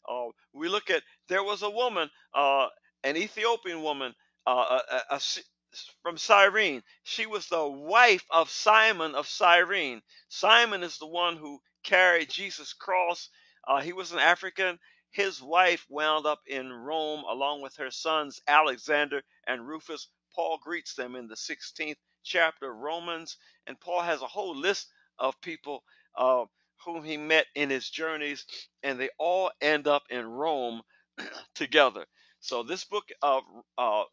Speaker 2: Uh, we look at there was a woman, uh, an Ethiopian woman, uh, a, a, a, from Cyrene. She was the wife of Simon of Cyrene. Simon is the one who carried Jesus' cross. Uh, he was an African. His wife wound up in Rome along with her sons Alexander and Rufus. Paul greets them in the 16th chapter of Romans, and Paul has a whole list of people uh, whom he met in his journeys, and they all end up in Rome together. So this book of uh,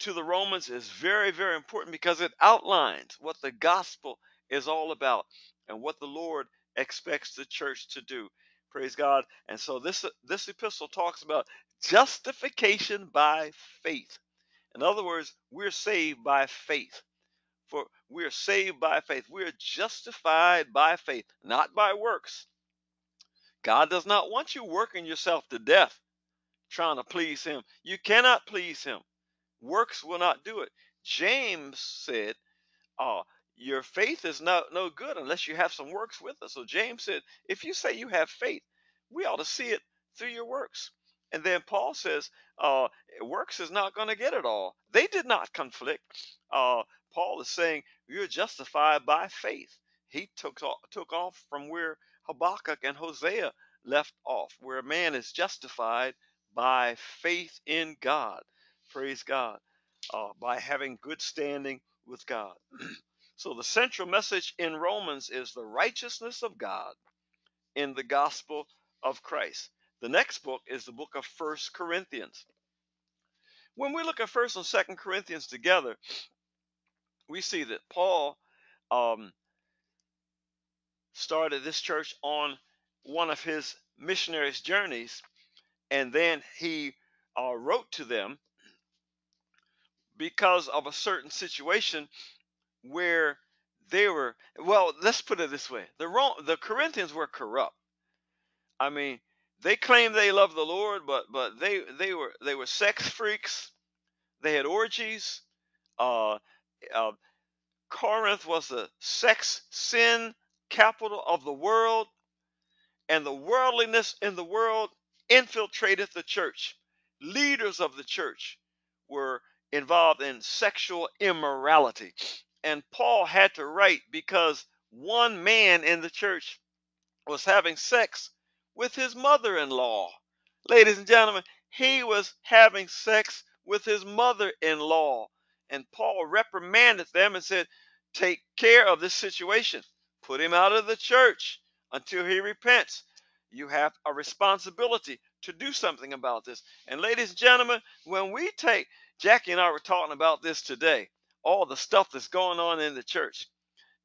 Speaker 2: to the Romans is very, very important because it outlines what the gospel is all about and what the Lord expects the church to do. Praise God. And so this this epistle talks about justification by faith. In other words, we're saved by faith. For we're saved by faith. We're justified by faith, not by works. God does not want you working yourself to death trying to please him. You cannot please him. Works will not do it. James said, uh, your faith is no, no good unless you have some works with it. So James said, if you say you have faith, we ought to see it through your works. And then Paul says, uh, works is not going to get it all. They did not conflict. Uh, Paul is saying you're justified by faith. He took off, took off from where Habakkuk and Hosea left off, where a man is justified by faith in God. Praise God. Uh, by having good standing with God. so the central message in Romans is the righteousness of God in the gospel of Christ. The next book is the book of First Corinthians. When we look at First and Second Corinthians together, we see that Paul um, started this church on one of his missionaries' journeys, and then he uh, wrote to them because of a certain situation where they were well let's put it this way the the corinthians were corrupt. I mean they claimed they loved the lord but but they they were they were sex freaks. They had orgies uh, uh corinth was the sex sin capital of the world and the worldliness in the world infiltrated the church leaders of the church were involved in sexual immorality. And Paul had to write because one man in the church was having sex with his mother in law. Ladies and gentlemen, he was having sex with his mother in law. And Paul reprimanded them and said, Take care of this situation. Put him out of the church until he repents. You have a responsibility to do something about this. And, ladies and gentlemen, when we take Jackie and I were talking about this today. All the stuff that's going on in the church,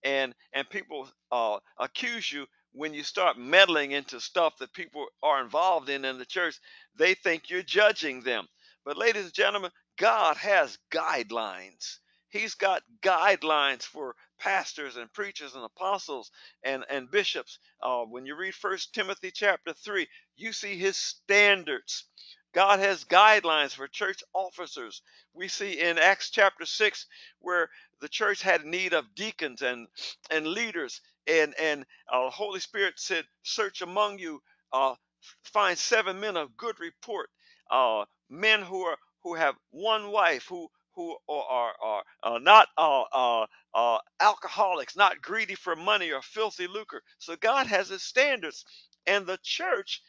Speaker 2: and and people uh, accuse you when you start meddling into stuff that people are involved in in the church. They think you're judging them. But ladies and gentlemen, God has guidelines. He's got guidelines for pastors and preachers and apostles and, and bishops. Uh, when you read First Timothy chapter 3, you see his standards. God has guidelines for church officers. We see in Acts chapter 6 where the church had need of deacons and, and leaders. And, and uh, Holy Spirit said, Search among you, uh, find seven men of good report, uh, men who are who have one wife, who who are, are, are uh, not uh, uh, uh, alcoholics, not greedy for money or filthy lucre. So God has his standards, and the church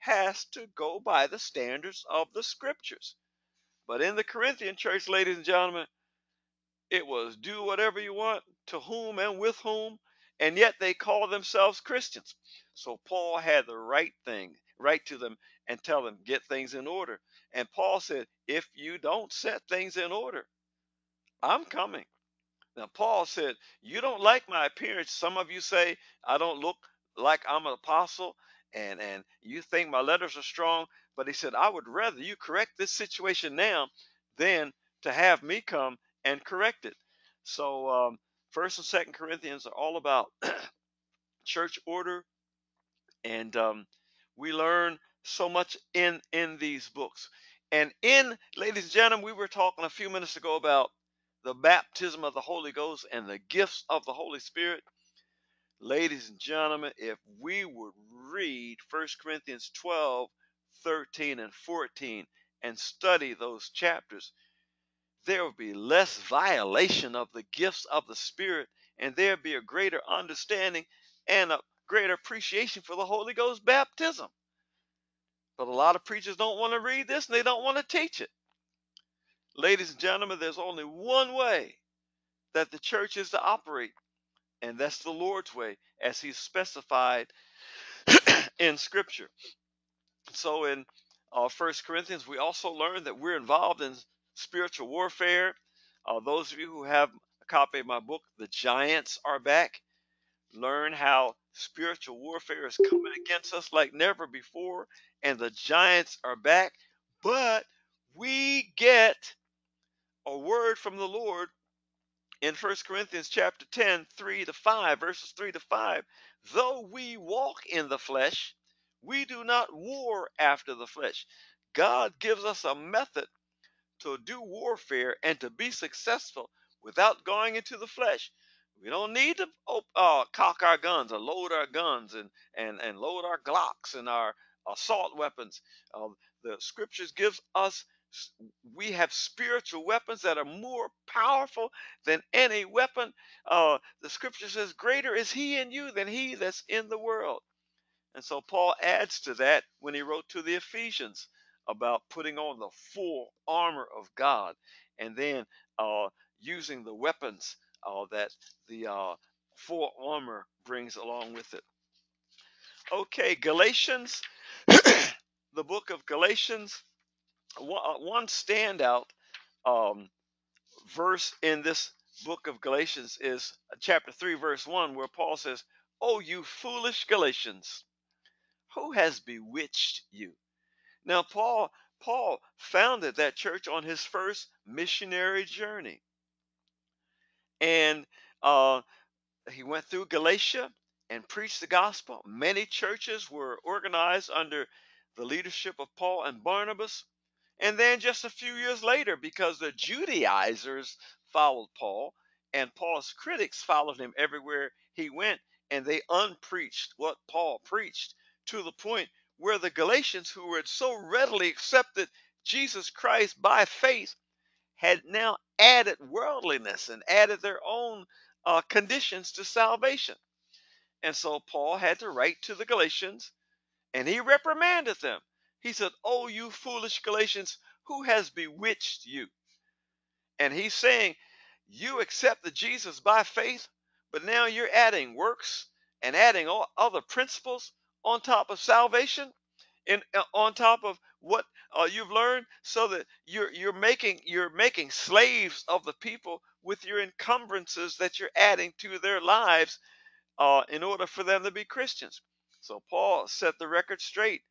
Speaker 2: has to go by the standards of the scriptures. But in the Corinthian church, ladies and gentlemen, it was do whatever you want, to whom and with whom, and yet they call themselves Christians. So Paul had the right thing, write to them and tell them, get things in order. And Paul said, if you don't set things in order, I'm coming. Now, Paul said, You don't like my appearance. Some of you say I don't look like I'm an apostle and and you think my letters are strong but he said i would rather you correct this situation now than to have me come and correct it so um, first and second corinthians are all about church order and um, we learn so much in in these books and in ladies and gentlemen we were talking a few minutes ago about the baptism of the Holy Ghost and the gifts of the Holy Spirit. Ladies and gentlemen, if we would read 1 Corinthians 12, 13, and 14 and study those chapters, there will be less violation of the gifts of the Spirit, and there'll be a greater understanding and a greater appreciation for the Holy Ghost baptism. But a lot of preachers don't want to read this and they don't want to teach it. Ladies and gentlemen, there's only one way that the church is to operate, and that's the Lord's way, as He's specified in Scripture. So in uh, First Corinthians, we also learn that we're involved in spiritual warfare. Uh, those of you who have a copy of my book, The Giants Are Back, learn how spiritual warfare is coming against us like never before, and the giants are back. But we get a word from the Lord in 1 Corinthians chapter 10, 3 to 5, verses 3 to 5. Though we walk in the flesh, we do not war after the flesh. God gives us a method to do warfare and to be successful without going into the flesh. We don't need to uh, cock our guns or load our guns and, and, and load our Glocks and our assault weapons. Uh, the scriptures gives us we have spiritual weapons that are more powerful than any weapon. Uh, the scripture says, Greater is he in you than he that's in the world. And so Paul adds to that when he wrote to the Ephesians about putting on the full armor of God and then uh, using the weapons uh, that the uh, full armor brings along with it. Okay, Galatians, the book of Galatians uh, one standout um, verse in this book of Galatians is chapter 3, verse 1, where Paul says, Oh, you foolish Galatians, who has bewitched you? Now, Paul, Paul founded that church on his first missionary journey. And uh, he went through Galatia and preached the gospel. Many churches were organized under the leadership of Paul and Barnabas. And then just a few years later, because the Judaizers followed Paul and Paul's critics followed him everywhere he went, and they unpreached what Paul preached to the point where the Galatians, who had so readily accepted Jesus Christ by faith, had now added worldliness and added their own uh, conditions to salvation. And so Paul had to write to the Galatians and he reprimanded them. He said, Oh, you foolish Galatians, who has bewitched you? And he's saying, You accept the Jesus by faith, but now you're adding works and adding all other principles on top of salvation and uh, on top of what uh, you've learned so that you're you're making you're making slaves of the people with your encumbrances that you're adding to their lives uh, in order for them to be Christians. So Paul set the record straight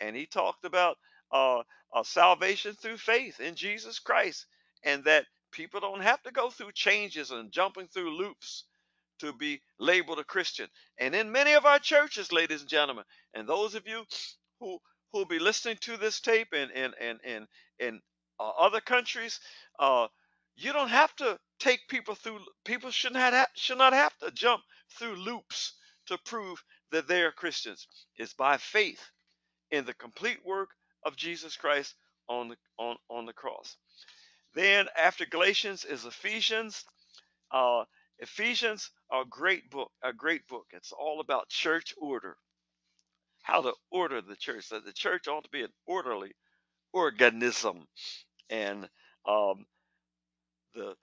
Speaker 2: and he talked about uh, salvation through faith in Jesus Christ, and that people don't have to go through changes and jumping through loops to be labeled a Christian. And in many of our churches, ladies and gentlemen, and those of you who who'll be listening to this tape in in in in, in uh, other countries, uh, you don't have to take people through. People should not have, should not have to jump through loops to prove that they are Christians. It's by faith in the complete work of Jesus Christ on the on, on the cross. Then after Galatians is Ephesians. Uh, Ephesians are a great book, a great book. It's all about church order, how to order the church. That the church ought to be an orderly organism, and um, the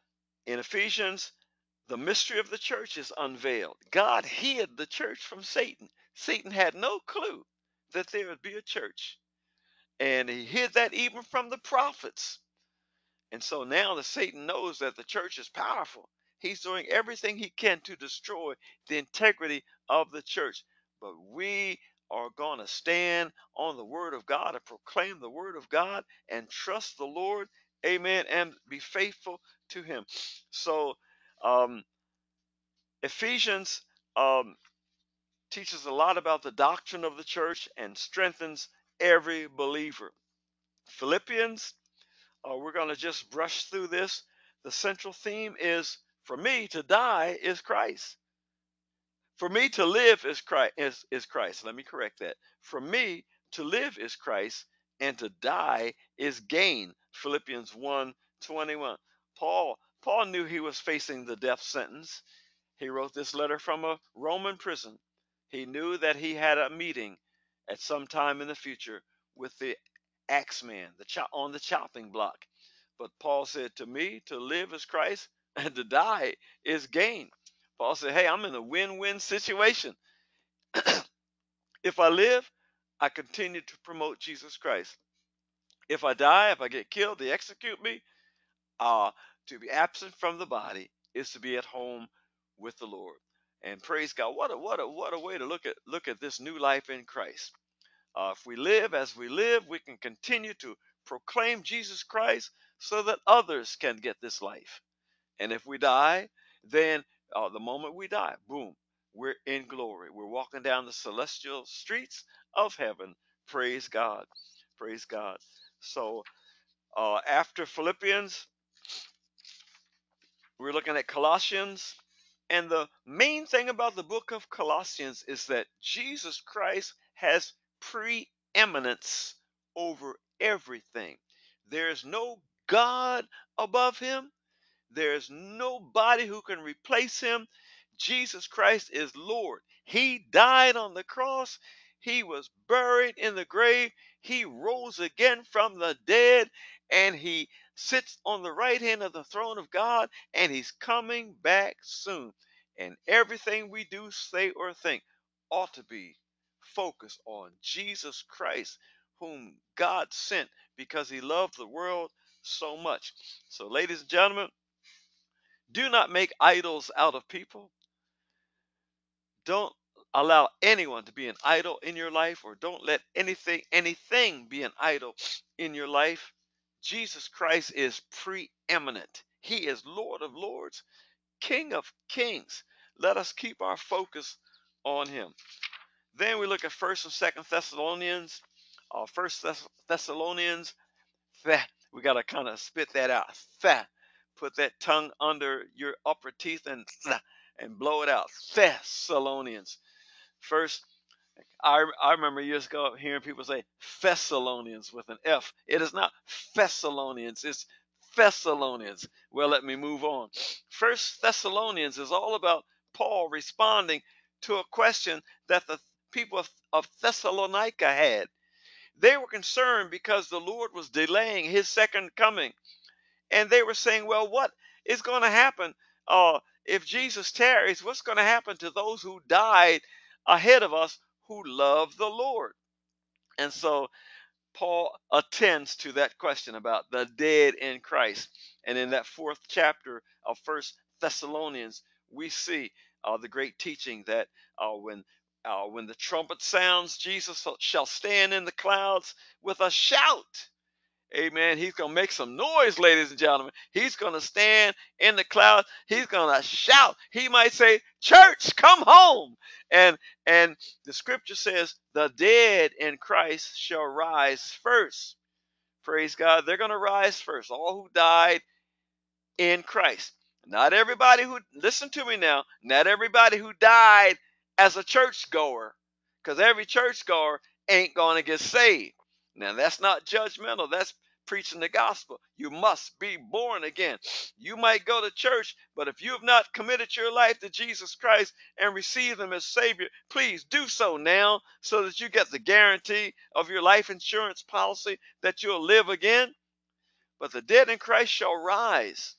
Speaker 2: in Ephesians, the mystery of the church is unveiled. God hid the church from Satan. Satan had no clue that there would be a church. And he hid that even from the prophets. And so now that Satan knows that the church is powerful, he's doing everything he can to destroy the integrity of the church. But we are going to stand on the word of God and proclaim the word of God and trust the Lord. Amen. And be faithful to him. So, um, Ephesians um, teaches a lot about the doctrine of the church and strengthens every believer. Philippians, uh, we're going to just brush through this. the central theme is for me to die is Christ. For me to live is Christ is, is Christ. Let me correct that. For me to live is Christ and to die is gain. Philippians 1 21. Paul Paul knew he was facing the death sentence. He wrote this letter from a Roman prison. He knew that he had a meeting at some time in the future with the axeman, the on the chopping block. But Paul said, To me, to live is Christ, and to die is gain. Paul said, Hey, I'm in a win win situation. if I live, I continue to promote Jesus Christ. If I die, if I get killed, they execute me. Uh, to be absent from the body is to be at home with the Lord. And praise God, what a what a what a way to look at look at this new life in Christ. Uh, if we live as we live, we can continue to proclaim Jesus Christ so that others can get this life. And if we die, then uh, the moment we die, boom, we're in glory. We're walking down the celestial streets of heaven. Praise God. Praise God. So uh, after Philippians, we're looking at Colossians. And the main thing about the book of Colossians is that Jesus Christ has preeminence over everything. There's no God above him. There's nobody who can replace him. Jesus Christ is Lord. He died on the cross. He was buried in the grave. He rose again from the dead and he sits on the right hand of the throne of God and he's coming back soon. And everything we do, say, or think ought to be focused on Jesus Christ, whom God sent because he loved the world so much. So, ladies and gentlemen, do not make idols out of people. Don't allow anyone to be an idol in your life, or don't let anything, anything be an idol in your life. Jesus Christ is preeminent. He is Lord of Lords, King of Kings. Let us keep our focus on Him. Then we look at First and Second Thessalonians. Uh, First Thess- Thessalonians, we got to kind of spit that out. Put that tongue under your upper teeth and and blow it out. Thessalonians. First, I, I remember years ago hearing people say Thessalonians with an F. It is not Thessalonians, it's Thessalonians. Well, let me move on. First Thessalonians is all about Paul responding to a question that the people of, Thessalonica had. They were concerned because the Lord was delaying his second coming. And they were saying, well, what is going to happen uh, if Jesus tarries? What's going to happen to those who died ahead of us who love the Lord? And so Paul attends to that question about the dead in Christ. And in that fourth chapter of First Thessalonians, we see uh, the great teaching that uh, when uh, when the trumpet sounds, Jesus shall stand in the clouds with a shout. Amen. He's going to make some noise, ladies and gentlemen. He's going to stand in the clouds. He's going to shout. He might say, "Church, come home." And and the scripture says, "The dead in Christ shall rise first." Praise God. They're going to rise first. All who died in Christ. Not everybody who listen to me now. Not everybody who died as a churchgoer, because every churchgoer ain't going to get saved. Now, that's not judgmental. That's preaching the gospel. You must be born again. You might go to church, but if you have not committed your life to Jesus Christ and received Him as Savior, please do so now so that you get the guarantee of your life insurance policy that you'll live again. But the dead in Christ shall rise.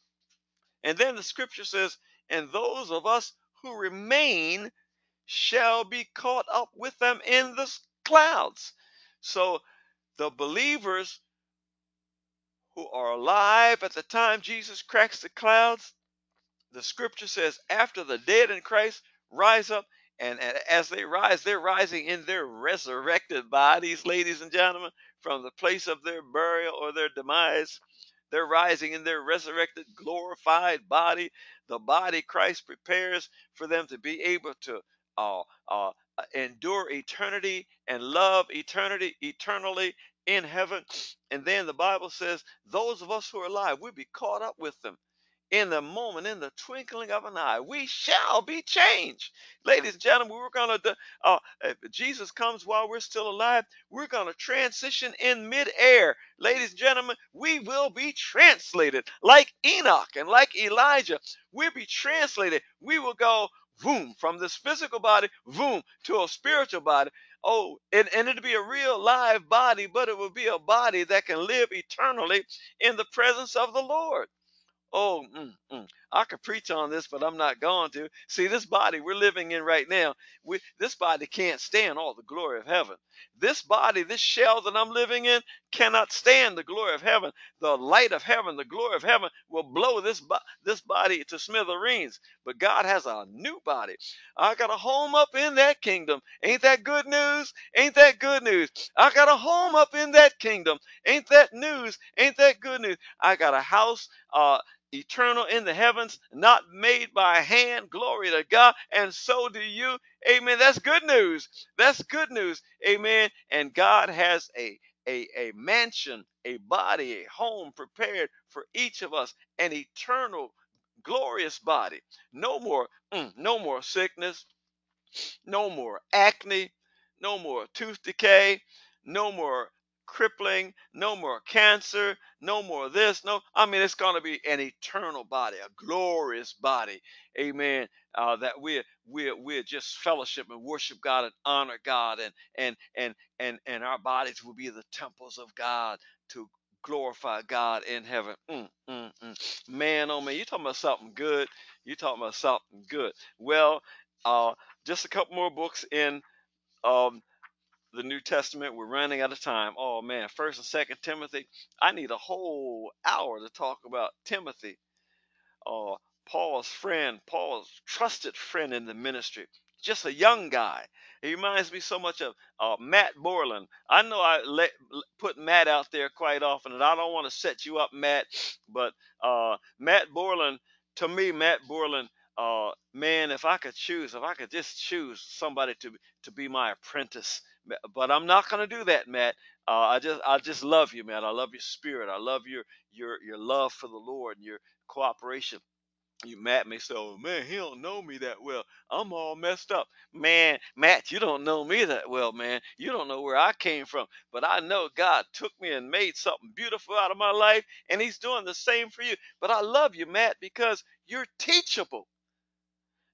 Speaker 2: And then the scripture says, and those of us who remain shall be caught up with them in the clouds. So the believers who are alive at the time Jesus cracks the clouds, the scripture says, after the dead in Christ rise up, and, as they rise, they're rising in their resurrected bodies, ladies and gentlemen, from the place of their burial or their demise. They're rising in their resurrected, glorified body, the body Christ prepares for them to be able to uh, uh, endure eternity and love eternity eternally in heaven. And then the Bible says, those of us who are alive, we'll be caught up with them in the moment, in the twinkling of an eye, we shall be changed. Ladies and gentlemen, we're going to, uh, if Jesus comes while we're still alive, we're going to transition in midair. Ladies and gentlemen, we will be translated like Enoch and like Elijah. We'll be translated. We will go, boom, from this physical body, boom, to a spiritual body. Oh, and, and it'll be a real live body, but it will be a body that can live eternally in the presence of the Lord. Oh, mm, mm. I could preach on this, but I'm not going to. See, this body we're living in right now, we, this body can't stand all the glory of heaven. This body, this shell that I'm living in, cannot stand the glory of heaven. The light of heaven, the glory of heaven will blow this, this body to smithereens. But God has a new body. I got a home up in that kingdom. Ain't that good news? Ain't that good news? I got a home up in that kingdom. Ain't that news? Ain't that good news? I got a house. Uh, eternal in the heavens, not made by hand. Glory to God. And so do you. Amen. That's good news. That's good news. Amen. And God has a a, a mansion, a body, a home prepared for each of us, an eternal, glorious body. No more, mm, no more sickness, no more acne, no more tooth decay, no more crippling, no more cancer, no more this, no. I mean, it's going to be an eternal body, a glorious body. Amen. Uh, that we're we're we're just fellowship and worship God and honor God and and and and and our bodies will be the temples of God to glorify God in heaven. Mm, mm, mm. Man, oh man, you talking about something good? You talking about something good? Well, uh, just a couple more books in um, the New Testament. We're running out of time. Oh man, First and Second Timothy. I need a whole hour to talk about Timothy. Uh, Paul's friend, Paul's trusted friend in the ministry. Just a young guy. He reminds me so much of uh, Matt Borland. I know I let, put Matt out there quite often, and I don't want to set you up, Matt, but uh, Matt Borland, to me, Matt Borland, uh, man, if I could choose, if I could just choose somebody to to be my apprentice, but I'm not going to do that, Matt. Uh, I just I just love you, man. I love your spirit. I love your your your love for the Lord and your cooperation. You Matt may say, "Oh man, he don't know me that well. I'm all messed up." Man, Matt, you don't know me that well, man. You don't know where I came from, but I know God took me and made something beautiful out of my life, and He's doing the same for you. But I love you, Matt, because you're teachable.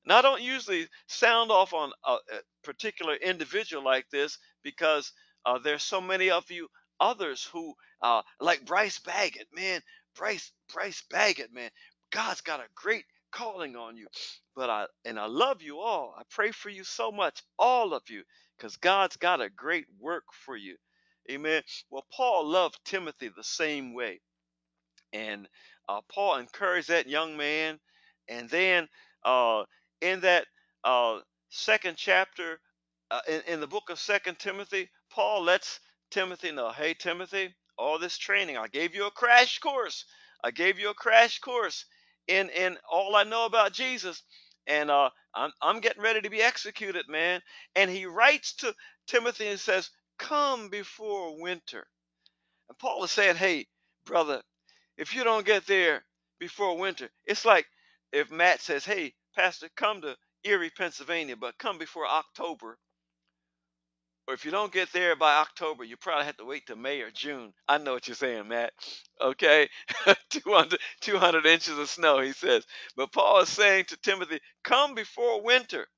Speaker 2: Now, I don't usually sound off on a, a particular individual like this because uh, there's so many of you others who, uh, like Bryce Baggett, man, Bryce Bryce Baggett, man, God's got a great calling on you. But I and I love you all. I pray for you so much, all of you, because God's got a great work for you. Amen. Well, Paul loved Timothy the same way, and uh, Paul encouraged that young man, and then uh, in that uh, second chapter uh, in, in the book of second timothy paul lets timothy know hey timothy all this training i gave you a crash course. I gave you a crash course in in all i know about jesus and uh, I'm, I'm getting ready to be executed man. And he writes to timothy and says come before winter. And paul is saying hey brother if you don't get there before winter it's like if matt says hey Pastor, come to Erie, Pennsylvania, but come before October. Or if you don't get there by October, you probably have to wait till May or June. I know what you're saying, Matt. Okay? 200, 200 inches of snow, he says. But Paul is saying to Timothy, come before winter.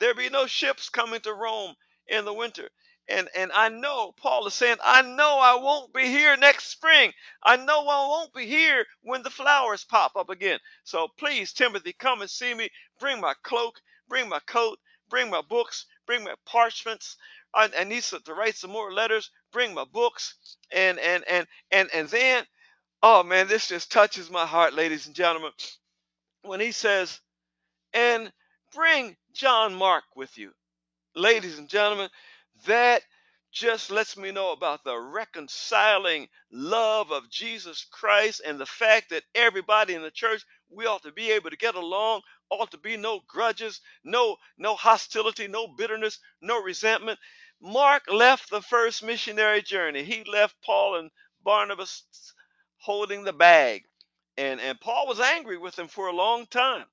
Speaker 2: There be no ships coming to Rome in the winter. And and I know Paul is saying, I know I won't be here next spring. I know I won't be here when the flowers pop up again. So please, Timothy, come and see me. Bring my cloak, bring my coat, bring my books, bring my parchments. I, I need to, to write some more letters. Bring my books, and and and and and then, oh man, this just touches my heart, ladies and gentlemen. When he says, and bring John Mark with you, ladies and gentlemen that just lets me know about the reconciling love of Jesus Christ and the fact that everybody in the church we ought to be able to get along ought to be no grudges no no hostility no bitterness no resentment. Mark left the first missionary journey. He left paul and barnabas holding the bag. And and Paul was angry with him for a long time,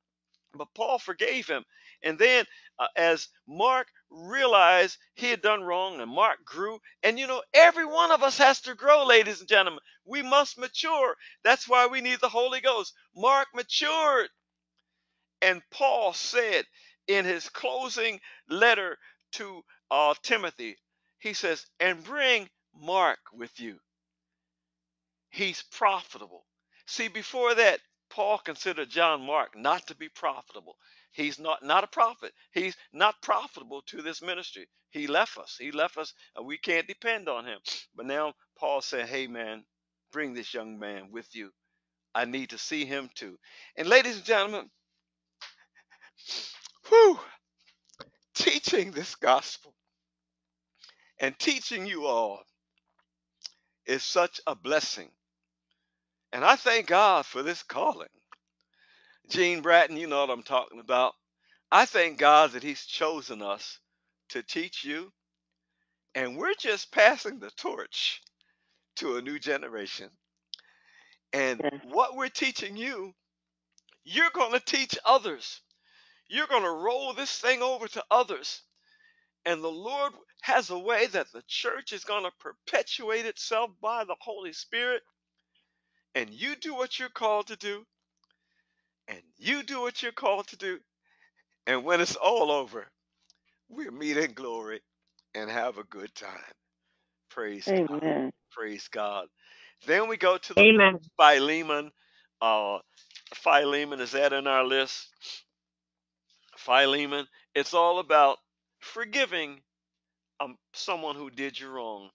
Speaker 2: but Paul forgave him. And then uh, as Mark realized he had done wrong and Mark grew, and you know every one of us has to grow, ladies and gentlemen. We must mature. That's why we need the Holy Ghost. Mark matured. And Paul said in his closing letter to uh, Timothy, he says, and bring Mark with you. He's profitable. See, before that, Paul considered John Mark not to be profitable. He's not not a prophet. He's not profitable to this ministry. He left us. He left us, and we can't depend on him. But now Paul said, "Hey, man, bring this young man with you. I need to see him too." And ladies and gentlemen, whew, teaching this gospel and teaching you all is such a blessing. And I thank God for this calling. Gene Bratton, you know what I'm talking about. I thank God that He's chosen us to teach you, and we're just passing the torch to a new generation. And
Speaker 1: Yes.
Speaker 2: what we're teaching you, you're going to teach others. You're going to roll this thing over to others. And the Lord has a way that the church is going to perpetuate itself by the Holy Spirit. And you do what you're called to do, and you do what you're called to do. And when it's all over, we'll meet in glory and have a good time. Praise God.
Speaker 1: Amen.
Speaker 2: Praise God. Then we go to the
Speaker 3: Amen.
Speaker 2: Philemon. Uh, Philemon is that in our list? Philemon. It's all about forgiving um, someone who did you wrong.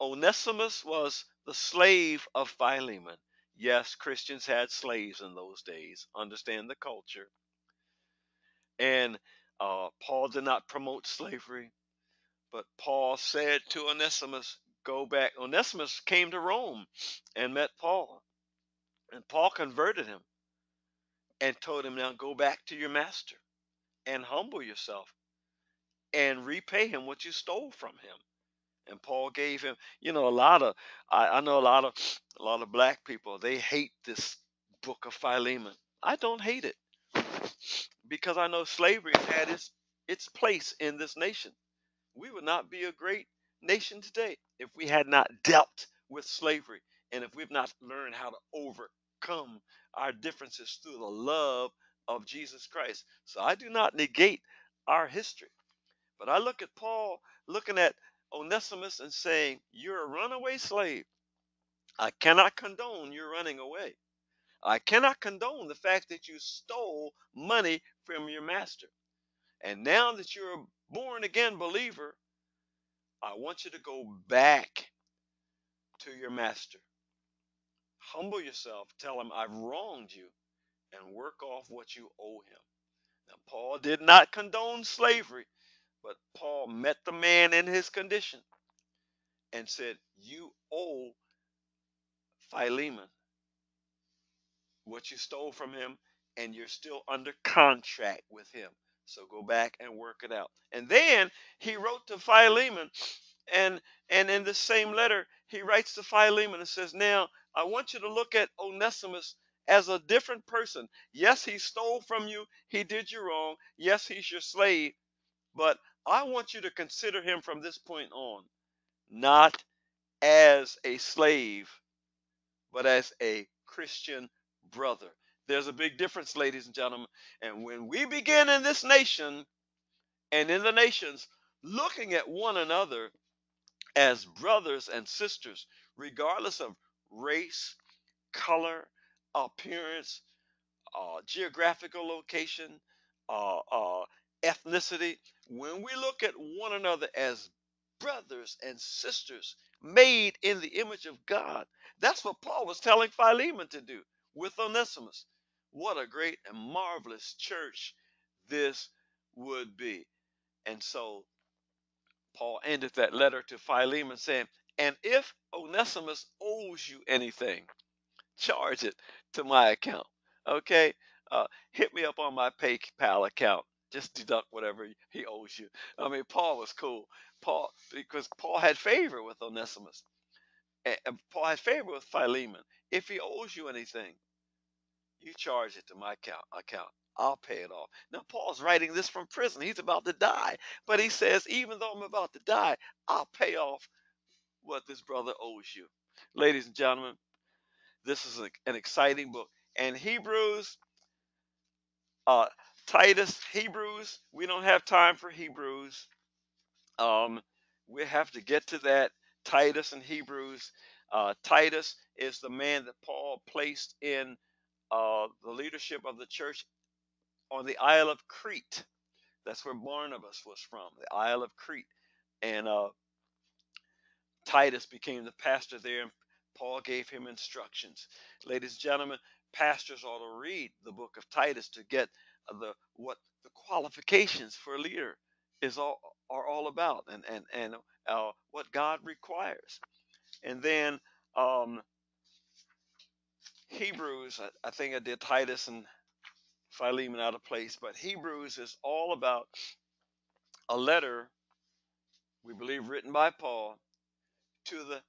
Speaker 2: Onesimus was the slave of Philemon. Yes, Christians had slaves in those days. Understand the culture. And uh, Paul did not promote slavery, but Paul said to Onesimus, Go back. Onesimus came to Rome and met Paul. And Paul converted him and told him, Now go back to your master and humble yourself and repay him what you stole from him. And Paul gave him, you know, a lot of I, I know a lot of a lot of black people, they hate this book of Philemon. I don't hate it because I know slavery has had its its place in this nation. We would not be a great nation today if we had not dealt with slavery and if we've not learned how to overcome our differences through the love of Jesus Christ. So I do not negate our history, but I look at Paul looking at Onesimus and saying, You're a runaway slave. I cannot condone your running away. I cannot condone the fact that you stole money from your master. And now that you're a born again believer, I want you to go back to your master. Humble yourself, tell him I've wronged you, and work off what you owe him. Now, Paul did not condone slavery, but Paul met the man in his condition and said, You owe Philemon what you stole from him, and you're still under contract with him. So go back and work it out. And then he wrote to Philemon, and and in the same letter, he writes to Philemon and says, Now I want you to look at Onesimus as a different person. Yes, he stole from you, he did you wrong. Yes, he's your slave, but I want you to consider him from this point on, not as a slave, but as a Christian brother. There's a big difference, ladies and gentlemen. And when we begin in this nation and in the nations looking at one another as brothers and sisters, regardless of race, color, appearance, uh, geographical location, uh, uh, ethnicity, when we look at one another as brothers and sisters made in the image of God, that's what Paul was telling Philemon to do with Onesimus. What a great and marvelous church this would be. And so Paul ended that letter to Philemon saying, And if Onesimus owes you anything, charge it to my account. Okay? Uh, hit me up on my PayPal account. Just deduct whatever he owes you. I mean, Paul was cool. Paul, because Paul had favor with Onesimus. And Paul had favor with Philemon. If he owes you anything, You charge it to my account. account. I'll pay it off. Now, Paul's writing this from prison. He's about to die. But he says, even though I'm about to die, I'll pay off what this brother owes you. Ladies and gentlemen, this is a, an exciting book. And Hebrews, uh, Titus, Hebrews, we don't have time for Hebrews. Um, we have to get to that. Titus and Hebrews. Uh, Titus is the man that Paul placed in uh, the leadership of the church on the Isle of Crete. That's where Barnabas was from, the Isle of Crete. And uh, Titus became the pastor there, and Paul gave him instructions. Ladies and gentlemen, pastors ought to read the book of Titus to get the what the qualifications for a leader is all are all about, and and and uh, what God requires. And then um, Hebrews, I, I think I did Titus and Philemon out of place, but Hebrews is all about a letter, we believe, written by Paul to the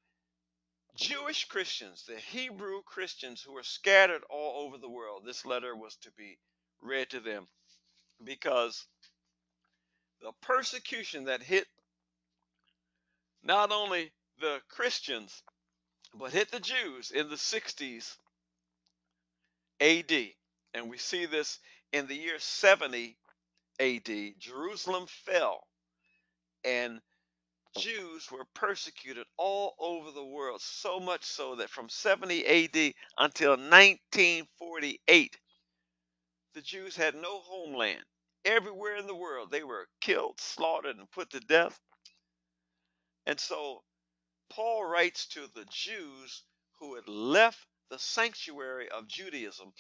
Speaker 2: Jewish Christians, the Hebrew Christians who are scattered all over the world. This letter was to be read to them because the persecution that hit not only the Christians, but hit the Jews in the 60s AD. And we see this in the year 70 AD. Jerusalem fell, and Jews were persecuted all over the world, so much so that from 70 AD until 1948, the Jews had no homeland. Everywhere in the world, they were killed, slaughtered, and put to death. And so Paul writes to the Jews who had left the sanctuary of Judaism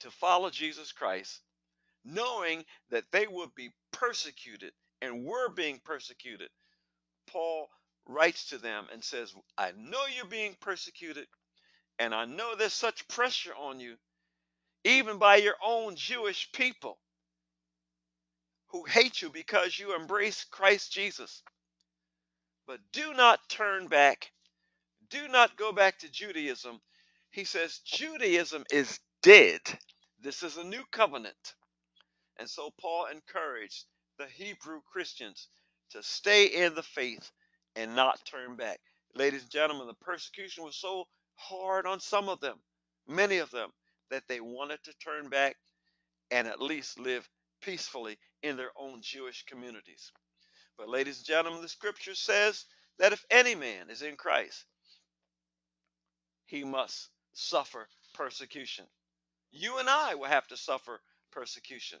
Speaker 2: to follow Jesus Christ, knowing that they would be persecuted and were being persecuted. Paul writes to them and says, I know you're being persecuted, and I know there's such pressure on you, even by your own Jewish people who hate you because you embrace Christ Jesus. But do not turn back. Do not go back to Judaism. He says Judaism is dead. This is a new covenant. And so Paul encouraged the Hebrew Christians to stay in the faith and not turn back. Ladies and gentlemen, the persecution was so hard on some of them, many of them, that they wanted to turn back and at least live peacefully in their own Jewish communities. But, ladies and gentlemen, the scripture says that if any man is in Christ, he must suffer persecution. You and I will have to suffer persecution,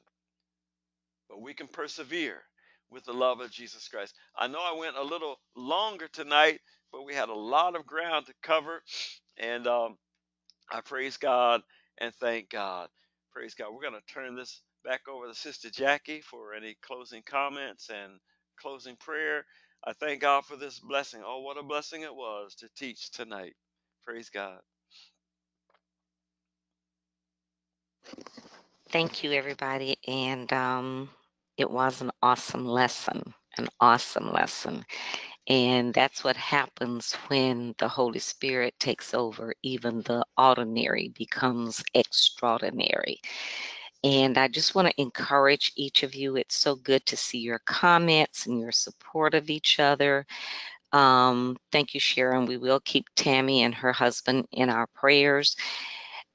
Speaker 2: but we can persevere with the love of Jesus Christ. I know I went a little longer tonight, but we had a lot of ground to cover, and um, I praise God and thank God. Praise God. We're going to turn this back over to Sister Jackie for any closing comments and closing prayer. I thank God for this blessing. Oh, what a blessing it was to teach tonight. Praise God.
Speaker 4: Thank you, everybody. And um, it was an awesome lesson, an awesome lesson. And that's what happens when the Holy Spirit takes over. Even the ordinary becomes extraordinary. And I just want to encourage each of you. It's so good to see your comments and your support of each other. Um, thank you, Sharon. We will keep Tammy and her husband in our prayers,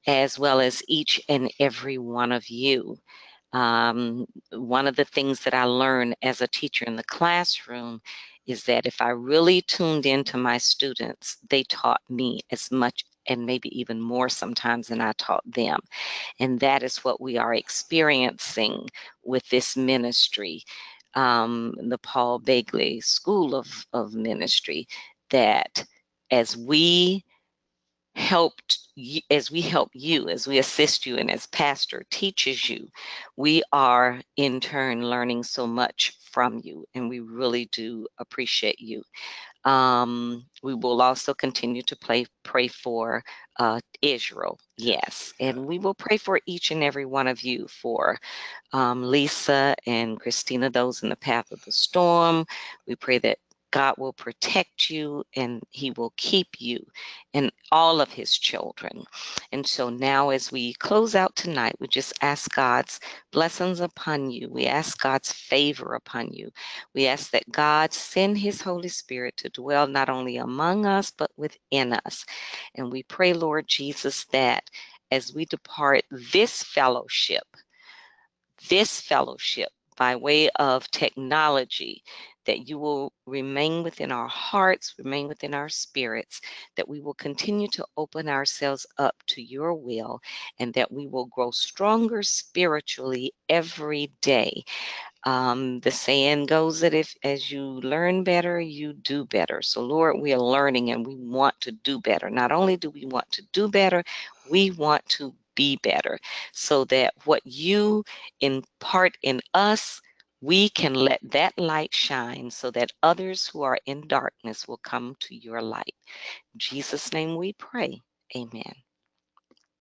Speaker 4: as well as each and every one of you. Um, one of the things that I learned as a teacher in the classroom is that if I really tuned into my students, they taught me as much and maybe even more sometimes than I taught them. And that is what we are experiencing with this ministry, um, the Paul Begley School of, of Ministry, that as we helped as we help you, as we assist you, and as pastor teaches you, we are in turn learning so much from you, and we really do appreciate you. Um, we will also continue to play, pray for uh, Israel, yes, and we will pray for each and every one of you for um, Lisa and Christina, those in the path of the storm. We pray that God will protect you and He will keep you and all of His children. And so now, as we close out tonight, we just ask God's blessings upon you. We ask God's favor upon you. We ask that God send His Holy Spirit to dwell not only among us, but within us. And we pray, Lord Jesus, that as we depart this fellowship, this fellowship by way of technology, that you will remain within our hearts, remain within our spirits, that we will continue to open ourselves up to your will, and that we will grow stronger spiritually every day. Um, the saying goes that if as you learn better, you do better. So, Lord, we are learning and we want to do better. Not only do we want to do better, we want to be better so that what you impart in us we can let that light shine so that others who are in darkness will come to your light. In Jesus' name we pray. Amen.